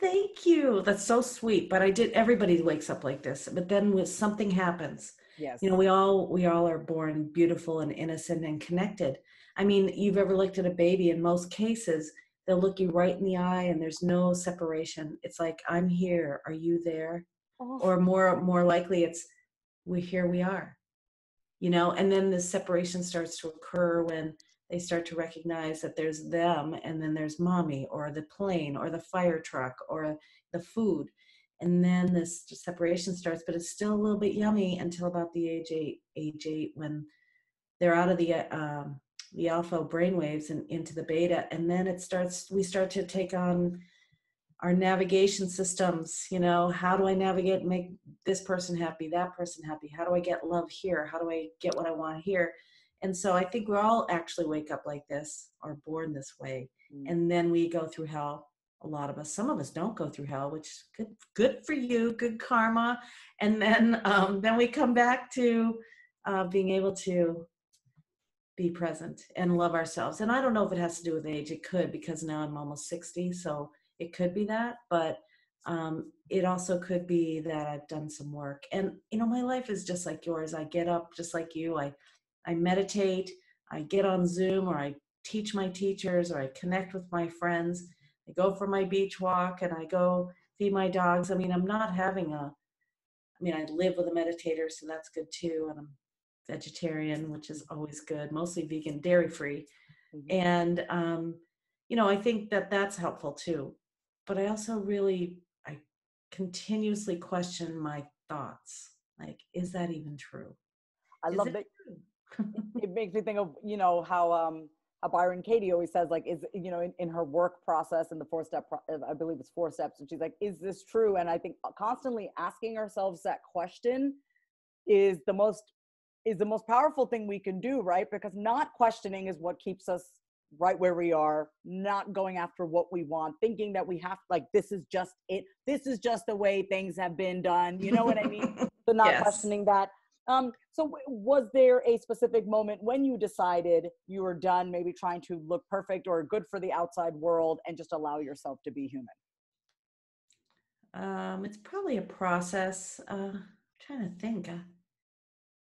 Speaker 1: thank you. That's so sweet. But I did. Everybody wakes up like this, but then when something happens,
Speaker 3: yes,
Speaker 1: you know, we all we all are born beautiful and innocent and connected I mean, you've ever looked at a baby, in most cases, they'll look you right in the eye and there's no separation. It's like, I'm here. Are you there? Oh. Or more more likely it's we here we are. You know, and then the separation starts to occur when they start to recognize that there's them and then there's mommy or the plane or the fire truck or the food and then this separation starts but it's still a little bit yummy until about the age eight age eight when they're out of the um, the alpha brainwaves and into the beta and then it starts we start to take on our navigation systems you know how do i navigate make this person happy that person happy? How do i get love here? How do i get what i want here? And so i think we all actually wake up like this or born this way. Mm. and then we go through hell. A lot of us some of us don't go through hell which good good for you good karma. And then um, then we come back to uh, being able to be present and love ourselves. And I don't know if it has to do with age. It could because now I'm almost 60, so it could be that. But um, it also could be that I've done some work. And you know, my life is just like yours. I get up just like you. I I meditate. I get on Zoom or I teach my teachers or I connect with my friends. I go for my beach walk and I go feed my dogs. I mean, I'm not having a I mean, I live with a meditator, so that's good too. And I'm vegetarian, which is always good, mostly vegan, dairy free. Mm-hmm. And, um, you know, I think that that's helpful too. But I also really, I continuously question my thoughts. Like, is that even true?
Speaker 3: I is love that. it makes me think of, you know, how, um, how Byron Katie always says, like, is, you know, in, in her work process and the four step, pro- I believe it's four steps. And she's like, is this true? And I think constantly asking ourselves that question is the most is the most powerful thing we can do, right? Because not questioning is what keeps us right where we are, not going after what we want, thinking that we have like this is just it, this is just the way things have been done. You know what I mean? so not yes. questioning that. Um, so was there a specific moment when you decided you were done, maybe trying to look perfect or good for the outside world and just allow yourself to be human?
Speaker 1: Um, it's probably a process. Uh, I'm trying to think. Uh,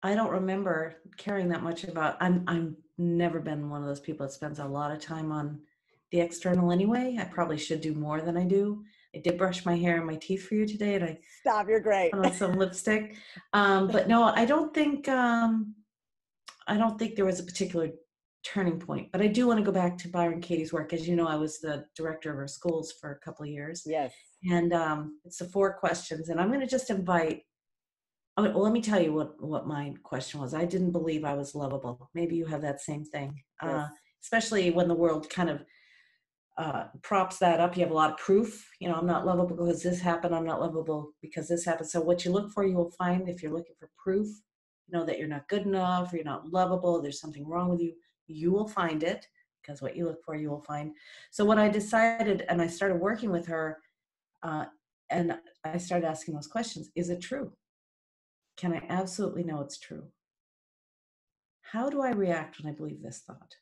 Speaker 1: I don't remember caring that much about. I'm I'm never been one of those people that spends a lot of time on the external anyway. I probably should do more than I do. I did brush my hair and my teeth for you today, and I
Speaker 3: stop. You're great.
Speaker 1: on some lipstick, um, but no, I don't think um, I don't think there was a particular turning point. But I do want to go back to Byron Katie's work. As you know, I was the director of our schools for a couple of years.
Speaker 3: Yes.
Speaker 1: And um, it's the four questions, and I'm going to just invite Oh, let me tell you what what my question was. I didn't believe I was lovable. Maybe you have that same thing, uh, yes. uh, especially when the world kind of uh, props that up. You have a lot of proof. You know, I'm not lovable because this happened. I'm not lovable because this happened. So what you look for, you will find. If you're looking for proof, You know that you're not good enough, you're not lovable, there's something wrong with you, you will find it because what you look for, you will find. So when I decided and I started working with her, uh, and I started asking those questions Is it true? Can I absolutely know it's true? How do I react when I believe this thought?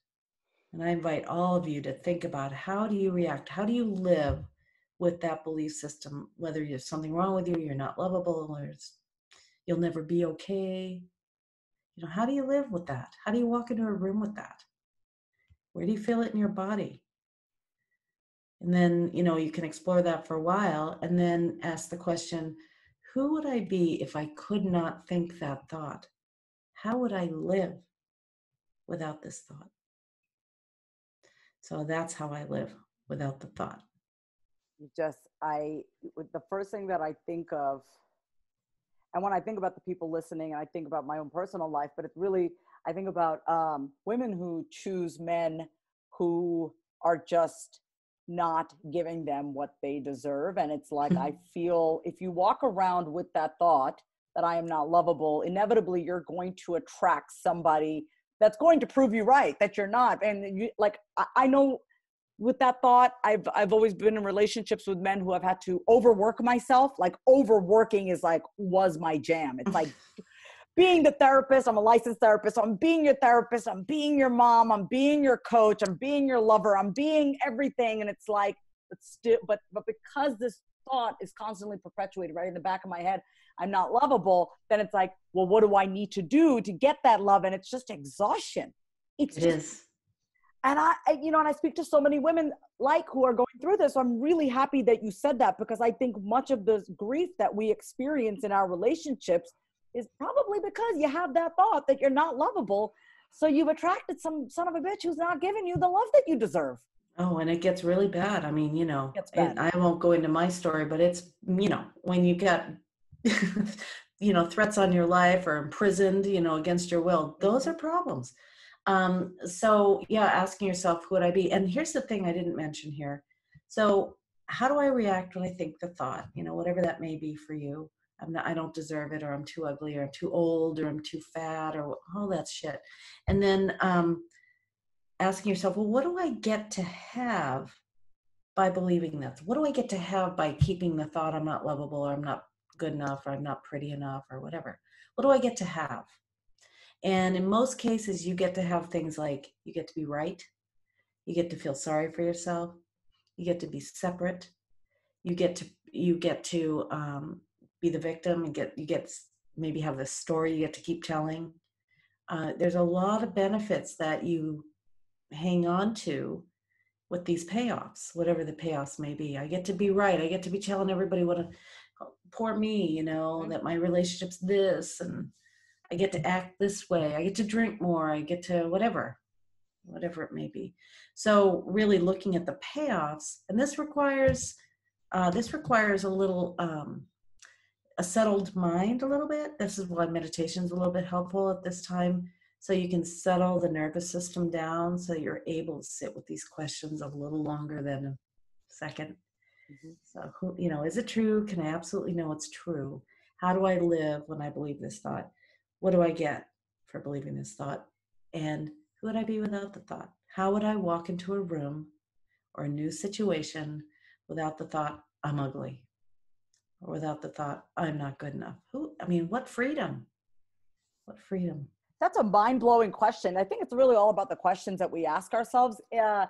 Speaker 1: And I invite all of you to think about how do you react? How do you live with that belief system? Whether there's something wrong with you, you're not lovable, or you'll never be okay. You know, how do you live with that? How do you walk into a room with that? Where do you feel it in your body? And then, you know, you can explore that for a while and then ask the question who would I be if I could not think that thought? How would I live without this thought? So that's how I live without the thought.
Speaker 3: Just, I, the first thing that I think of, and when I think about the people listening, and I think about my own personal life, but it's really, I think about um, women who choose men who are just not giving them what they deserve. And it's like, I feel if you walk around with that thought that I am not lovable, inevitably you're going to attract somebody that's going to prove you right that you're not. And you like, I, I know with that thought, I've I've always been in relationships with men who have had to overwork myself. Like overworking is like was my jam. It's like being the therapist, I'm a licensed therapist, I'm being your therapist, I'm being your mom, I'm being your coach, I'm being your lover, I'm being everything. And it's like, but still, but but because this thought is constantly perpetuated right in the back of my head, I'm not lovable, then it's like, well, what do I need to do to get that love? And it's just exhaustion. It's
Speaker 1: it
Speaker 3: just,
Speaker 1: is.
Speaker 3: and I, you know, and I speak to so many women like who are going through this. So I'm really happy that you said that because I think much of this grief that we experience in our relationships is probably because you have that thought that you're not lovable. So you've attracted some son of a bitch who's not giving you the love that you deserve.
Speaker 1: Oh, and it gets really bad. I mean, you know, it. I won't go into my story, but it's, you know, when you get, you know, threats on your life or imprisoned, you know, against your will, those are problems. Um, so, yeah, asking yourself, who would I be? And here's the thing I didn't mention here. So, how do I react when I think the thought, you know, whatever that may be for you? I'm not, I don't deserve it, or I'm too ugly, or I'm too old, or I'm too fat, or all that shit. And then um, asking yourself, well, what do I get to have by believing this? What do I get to have by keeping the thought I'm not lovable, or I'm not good enough, or I'm not pretty enough, or whatever? What do I get to have? And in most cases, you get to have things like you get to be right, you get to feel sorry for yourself, you get to be separate, you get to you get to um, be the victim and get you get maybe have this story you get to keep telling. Uh, there's a lot of benefits that you hang on to with these payoffs whatever the payoffs may be. I get to be right. I get to be telling everybody what a poor me you know that my relationship's this and i get to act this way. I get to drink more. I get to whatever whatever it may be. So really looking at the payoffs and this requires uh, this requires a little um, a settled mind a little bit. This is why meditation is a little bit helpful at this time. So you can settle the nervous system down so you're able to sit with these questions a little longer than a 2nd
Speaker 3: Mhm.
Speaker 1: So, who, you know, is it true? Can I absolutely know it's true? How do I live when I believe this thought? What do I get for believing this thought? And who would I be without the thought? How would I walk into a room or a new situation without the thought, I'm ugly? Or without the thought i'm not good enough who i mean what freedom what freedom
Speaker 3: That's a mind blowing question. I think it's really all about the questions that we ask ourselves. Uh,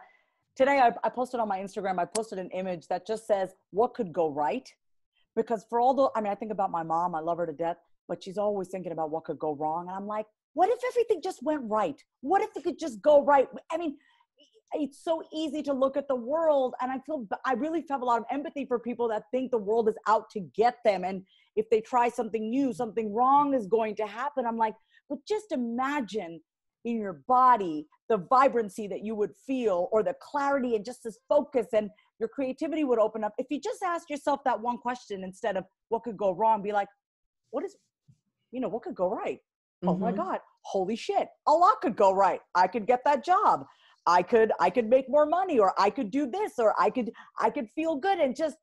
Speaker 3: today, I, I posted on my Instagram, I posted an image that just says, What could go right? Because for all the, I mean, I think about my mom, I love her to death, but she's always thinking about what could go wrong. And I'm like, What if everything just went right? What if it could just go right? I mean, it's so easy to look at the world and i feel i really have a lot of empathy for people that think the world is out to get them and if they try something new something wrong is going to happen. I'm like but just imagine in your body the vibrancy that you would feel or the clarity and just this focus and your creativity would open up. If you just ask yourself that one question instead of what could go wrong be like what is you know what could go right? Oh my
Speaker 1: Mhm.
Speaker 3: god holy shit a lot could go right. I could get that job i could i could make more money or i could do this or i could i could feel good and just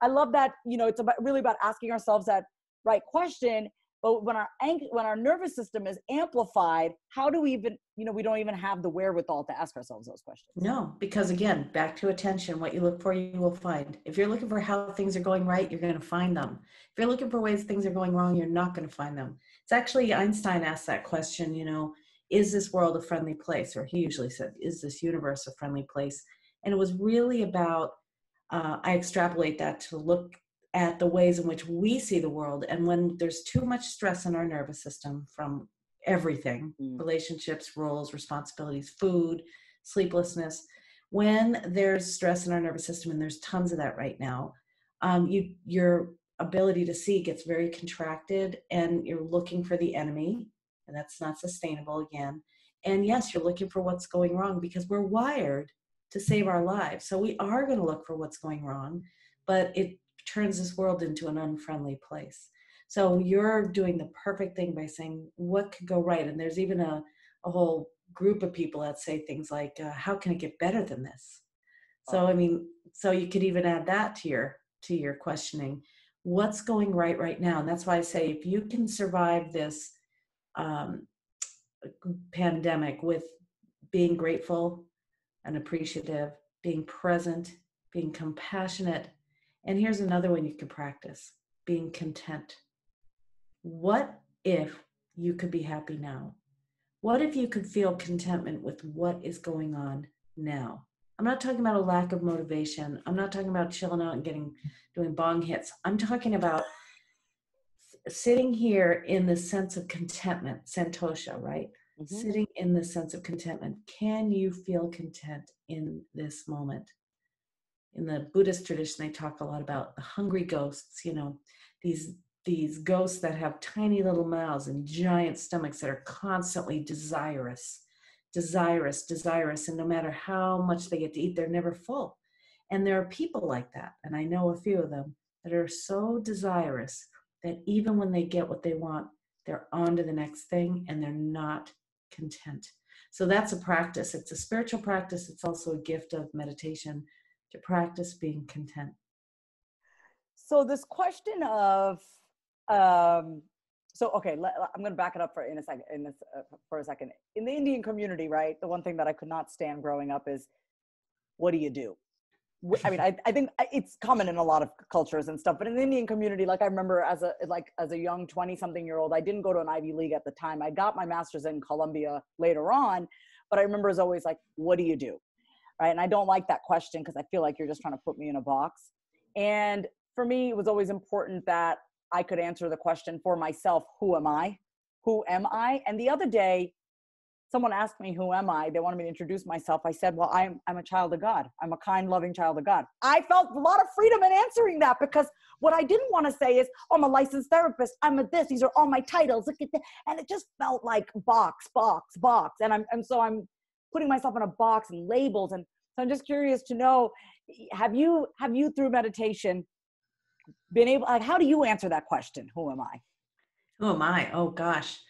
Speaker 3: i love that you know it's about really about asking ourselves that right question but when our when our nervous system is amplified how do we even you know we don't even have the wherewithal to ask ourselves those questions.
Speaker 1: No because again back to attention what you look for you will find. If you're looking for how things are going right you're going to find them. If you're looking for ways things are going wrong you're not going to find them. It's actually einstein asked that question you know is this world a friendly place or he usually said is this universe a friendly place and it was really about uh, i extrapolate that to look at the ways in which we see the world. And when there's too much stress in our nervous system from everything mm. relationships, roles, responsibilities, food, sleeplessness when there's stress in our nervous system, and there's tons of that right now, um, you, your ability to see gets very contracted and you're looking for the enemy, and that's not sustainable again. And yes, you're looking for what's going wrong because we're wired to save our lives. So we are going to look for what's going wrong, but it turns this world into an unfriendly place. So you're doing the perfect thing by saying what could go right. And there's even a, a whole group of people that say things like, uh, how can it get better than this? So, I mean, so you could even add that to your, to your questioning. What's going right right now? And that's why I say if you can survive this um, pandemic with being grateful and appreciative, being present, being compassionate, and here's another one you can practice being content. What if you could be happy now? What if you could feel contentment with what is going on now? I'm not talking about a lack of motivation. I'm not talking about chilling out and getting doing bong hits. I'm talking about sitting here in the sense of contentment, santosha, right? Mm-hmm. Sitting in the sense of contentment. Can you feel content in this moment? in the Buddhist tradition, they talk a lot about the hungry ghosts, you know, these these ghosts that have tiny little mouths and giant stomachs that are constantly desirous, desirous, desirous. And no matter how much they get to eat, they're never full. And there are people like that. And I know a few of them that are so desirous that even when they get what they want, they're on to the next thing and they're not content. So that's a practice. It's a spiritual practice. It's also a gift of meditation to practice being content?
Speaker 3: So this question of um, so okay, let, I'm going to back it up for in a second. In this, uh, for a second, in the Indian community, right? The one thing that I could not stand growing up is, what do you do? I mean, I, I think it's common in a lot of cultures and stuff, but in the Indian community, like I remember as a like as a young twenty something year old, I didn't go to an Ivy League at the time. I got my master's in Columbia later on, but I remember as always like, what do you do? right? And I don't like that question because I feel like you're just trying to put me in a box. And for me, it was always important that I could answer the question for myself who am I? Who am I? And the other day, someone asked me, Who am I? They wanted me to introduce myself. I said, Well, I'm, I'm a child of God. I'm a kind, loving child of God. I felt a lot of freedom in answering that because what I didn't want to say is, oh, I'm a licensed therapist. I'm a this. These are all my titles. Look at that. And it just felt like box, box, box. And I'm and so I'm putting myself in a box and labels and so i'm just curious to know have you have you through meditation been able like how do you answer that question who am i
Speaker 1: who am i oh gosh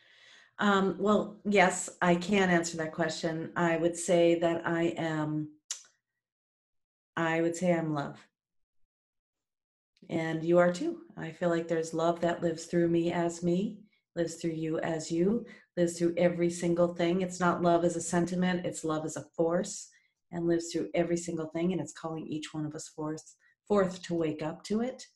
Speaker 1: um, well yes i can answer that question i would say that i am i would say i'm love and you are too i feel like there's love that lives through me as me lives through you as you lives through every single thing. It's not love as a sentiment, it's love as a force and lives through every single thing. And it's calling each one of us forth, forth to wake up to it.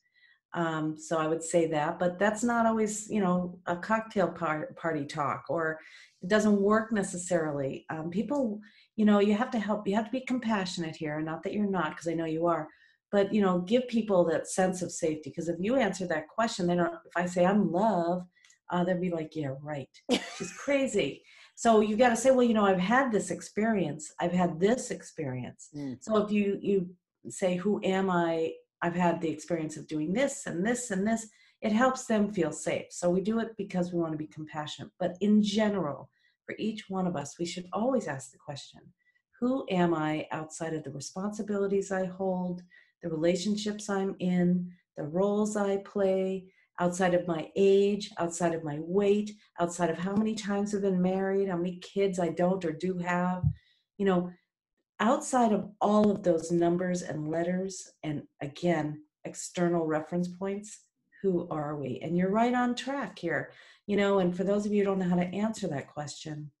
Speaker 1: Um, so I would say that, but that's not always, you know, a cocktail par- party talk, or it doesn't work necessarily. Um, people, you know, you have to help. You have to be compassionate here. Not that you're not, because I know you are, but you know, give people that sense of safety. Because if you answer that question, they don't. If I say I'm love, uh, they'd be like, yeah, right. She's crazy. So you got to say, well, you know, I've had this experience. I've had this experience. Mm. So if you you say, who am I? I've had the experience of doing this and this and this. It helps them feel safe. So we do it because we want to be compassionate. But in general, for each one of us, we should always ask the question, who am I outside of the responsibilities I hold, the relationships I'm in, the roles I play, outside of my age, outside of my weight, outside of how many times I've been married, how many kids I don't or do have, you know, outside of all of those numbers and letters, and again, external reference points, who are we? And you're right on track here. You know, and for those of you who don't know how to answer that question,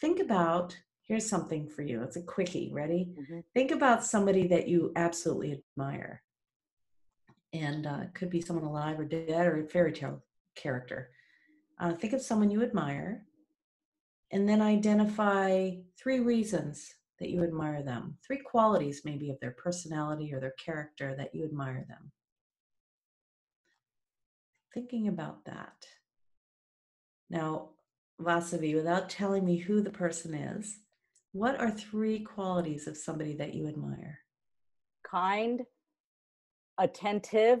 Speaker 1: think about here's something for you. It's a quickie. Ready? Mm-hmm. Think about somebody that you absolutely admire. And uh, it could be someone alive or dead or a fairy tale character. Uh, think of someone you admire and then identify three reasons that you admire them, three qualities maybe of their personality or their character that you admire them. Thinking about that. Now, Vasavi, without telling me who the person is, what are three qualities of somebody that you admire?
Speaker 3: Kind, attentive,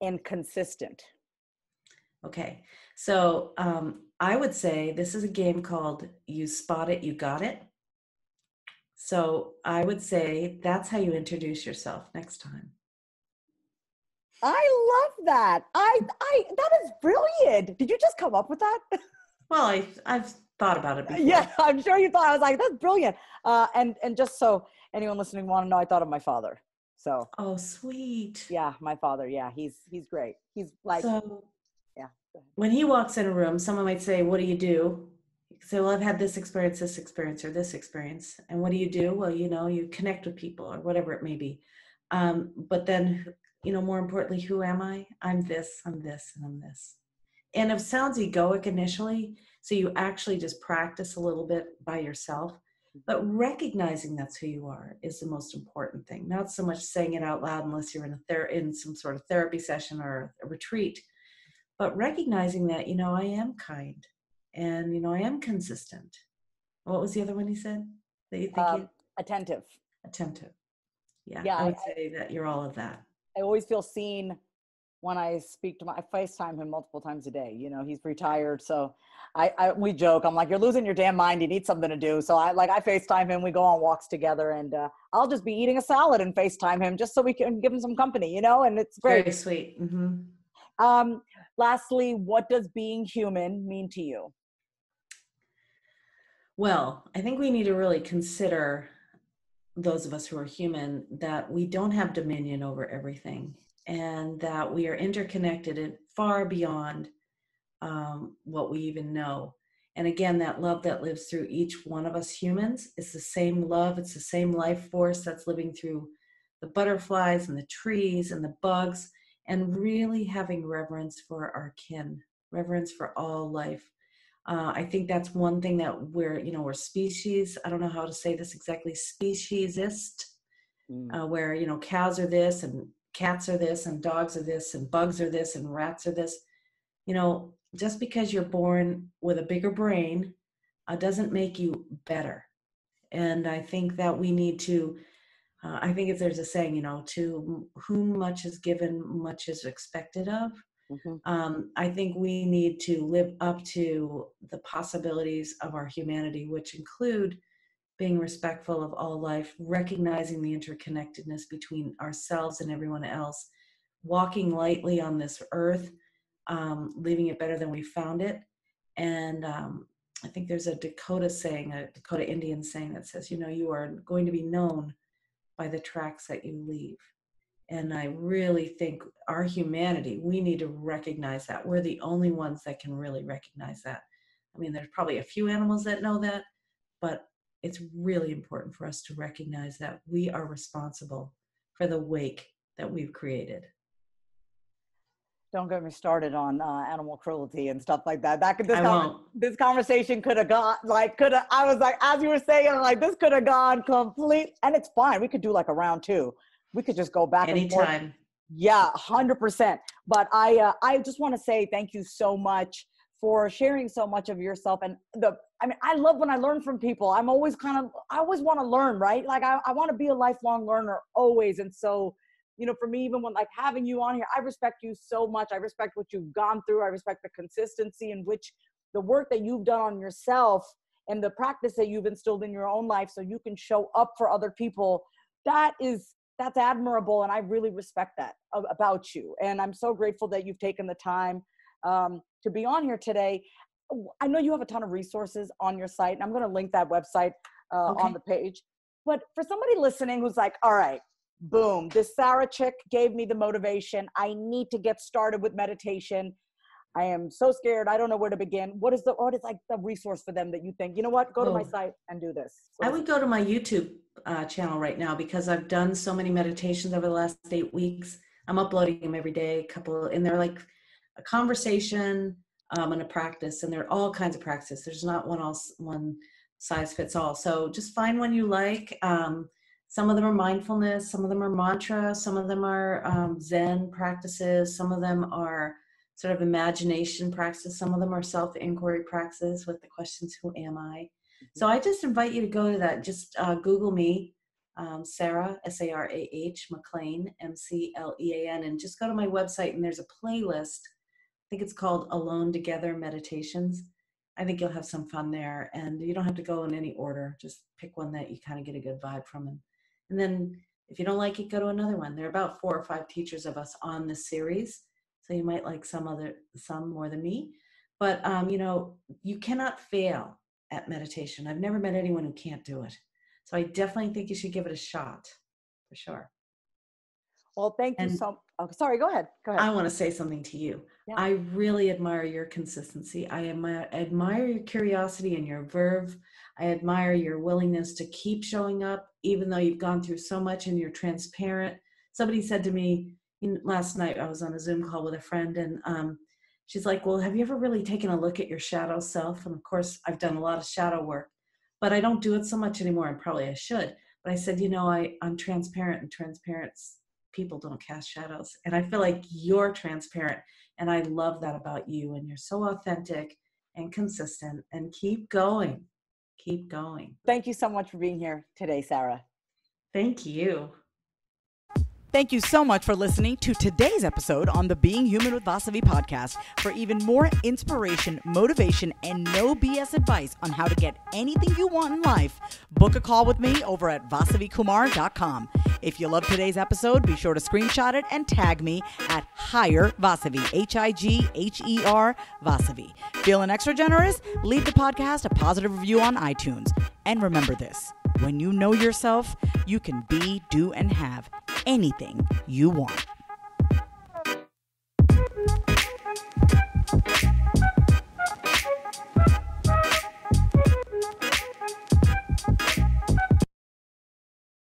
Speaker 3: and consistent.
Speaker 1: Okay, so um, I would say this is a game called You Spot It, You Got It. So I would say that's how you introduce yourself next time.
Speaker 3: I love that. I I that is brilliant. Did you just come up with that?
Speaker 1: Well, I I've thought about it before.
Speaker 3: Yeah, I'm sure you thought. I was like, that's brilliant. Uh, and and just so anyone listening want to know, I thought of my father. So.
Speaker 1: Oh, sweet.
Speaker 3: Yeah, my father. Yeah, he's he's great. He's like. So, yeah.
Speaker 1: When he walks in a room, someone might say, "What do you do?" Say, well, I've had this experience, this experience, or this experience. And what do you do? Well, you know, you connect with people or whatever it may be. Um, but then, you know, more importantly, who am I? I'm this, I'm this, and I'm this. And it sounds egoic initially. So you actually just practice a little bit by yourself. But recognizing that's who you are is the most important thing. Not so much saying it out loud unless you're in a ther- in some sort of therapy session or a retreat, but recognizing that you know I am kind and you know i am consistent. What was the other one he said that you think um, you...
Speaker 3: attentive.
Speaker 1: Attentive. Yeah, yeah i would I, say that you're all of that.
Speaker 3: I always feel seen when i speak to my i facetime him multiple times a day you know he's retired so I, I we joke i'm like you're losing your damn mind you need something to do. So i like i facetime him we go on walks together and uh, i'll just be eating a salad and facetime him just so we can give him some company you know and it's great
Speaker 1: very sweet mm-hmm.
Speaker 3: um lastly what does being human mean to you
Speaker 1: well, I think we need to really consider those of us who are human that we don't have dominion over everything and that we are interconnected and far beyond um, what we even know. And again, that love that lives through each one of us humans is the same love, it's the same life force that's living through the butterflies and the trees and the bugs, and really having reverence for our kin, reverence for all life. Uh, I think that's one thing that we're, you know, we're species. I don't know how to say this exactly. Speciesist, mm. uh, where you know cows are this and cats are this and dogs are this and bugs are this and rats are this. You know, just because you're born with a bigger brain uh, doesn't make you better. And I think that we need to. Uh, I think if there's a saying, you know, to whom much is given, much is expected of. Mm-hmm. Um, I think we need to live up to the possibilities of our humanity, which include being respectful of all life, recognizing the interconnectedness between ourselves and everyone else, walking lightly on this earth, um, leaving it better than we found it. And um, I think there's a Dakota saying, a Dakota Indian saying that says, you know, you are going to be known by the tracks that you leave. And I really think our humanity, we need to recognize that. We're the only ones that can really recognize that. I mean, there's probably a few animals that know that, but it's really important for us to recognize that we are responsible for the wake that we've created.
Speaker 3: Don't get me started on uh, animal cruelty and stuff like that. That could this, con- this conversation could have gone like could have. I was like, as you were saying, I'm like this could have gone complete, and it's fine. We could do like a round two we could just go back
Speaker 1: anytime.
Speaker 3: Yeah, hundred percent. But I, uh, I just want to say thank you so much for sharing so much of yourself and the. I mean, I love when I learn from people. I'm always kind of, I always want to learn, right? Like I, I want to be a lifelong learner always. And so, you know, for me, even when like having you on here, I respect you so much. I respect what you've gone through. I respect the consistency in which the work that you've done on yourself and the practice that you've instilled in your own life so you can show up for other people that is that's admirable and i really respect that about you and i'm so grateful that you've taken the time um, to be on here today i know you have a ton of resources on your site and i'm going to link that website uh, okay. on the page but for somebody listening who's like all right boom, this Sarah chick gave me the motivation. I need to get started with meditation. I am so scared. I don't know where to begin. What is the what is like the resource for them that you think, you know what, go to my
Speaker 1: Oh.
Speaker 3: site and do this?
Speaker 1: I would go to my YouTube uh, channel right now because I've done so many meditations over the last eight weeks. I'm uploading them every day, a couple, and they're like a conversation um, and a practice, and they're all kinds of practices. There's not one all one size fits all. So just find one you like. Um, some of them are mindfulness, some of them are mantra, some of them are um, Zen practices, some of them are sort of imagination practices, some of them are self inquiry practices with the questions, "Who am I?" So I just invite you to go to that. Just uh, Google me, um, Sarah S A R A H McLean M C L E A N, and just go to my website. And there's a playlist. I think it's called Alone Together Meditations. I think you'll have some fun there, and you don't have to go in any order. Just pick one that you kind of get a good vibe from, and and then if you don't like it, go to another one. There are about four or five teachers of us on this series, so you might like some other some more than me. But um, you know, you cannot fail at meditation. I've never met anyone who can't do it. So I definitely think you should give it a shot for sure.
Speaker 3: Well, thank you so. Oh, sorry. Go ahead. Go ahead.
Speaker 1: I want to say something to you.
Speaker 3: Yeah.
Speaker 1: I really admire your consistency. I admire, admire your curiosity and your verve. I admire your willingness to keep showing up, even though you've gone through so much and you're transparent. Somebody said to me in, last night, I was on a Zoom call with a friend, and um, she's like, Well, have you ever really taken a look at your shadow self? And of course, I've done a lot of shadow work, but I don't do it so much anymore, and probably I should. But I said, You know, I, I'm transparent, and transparent's people don't cast shadows. And I feel like you're transparent. And I love that about you. And you're so authentic and consistent. And keep going. Keep going.
Speaker 3: Thank you so much for being here today, Sarah.
Speaker 1: Thank you.
Speaker 2: Thank you so much for listening to today's episode on the Being Human with Vasavi podcast. For even more inspiration, motivation, and no BS advice on how to get anything you want in life, book a call with me over at vasavikumar.com. If you love today's episode, be sure to screenshot it and tag me at Higher Vasavi, H I G H E R Vasavi. Feeling extra generous? Leave the podcast a positive review on iTunes. And remember this when you know yourself, you can be, do, and have anything you want.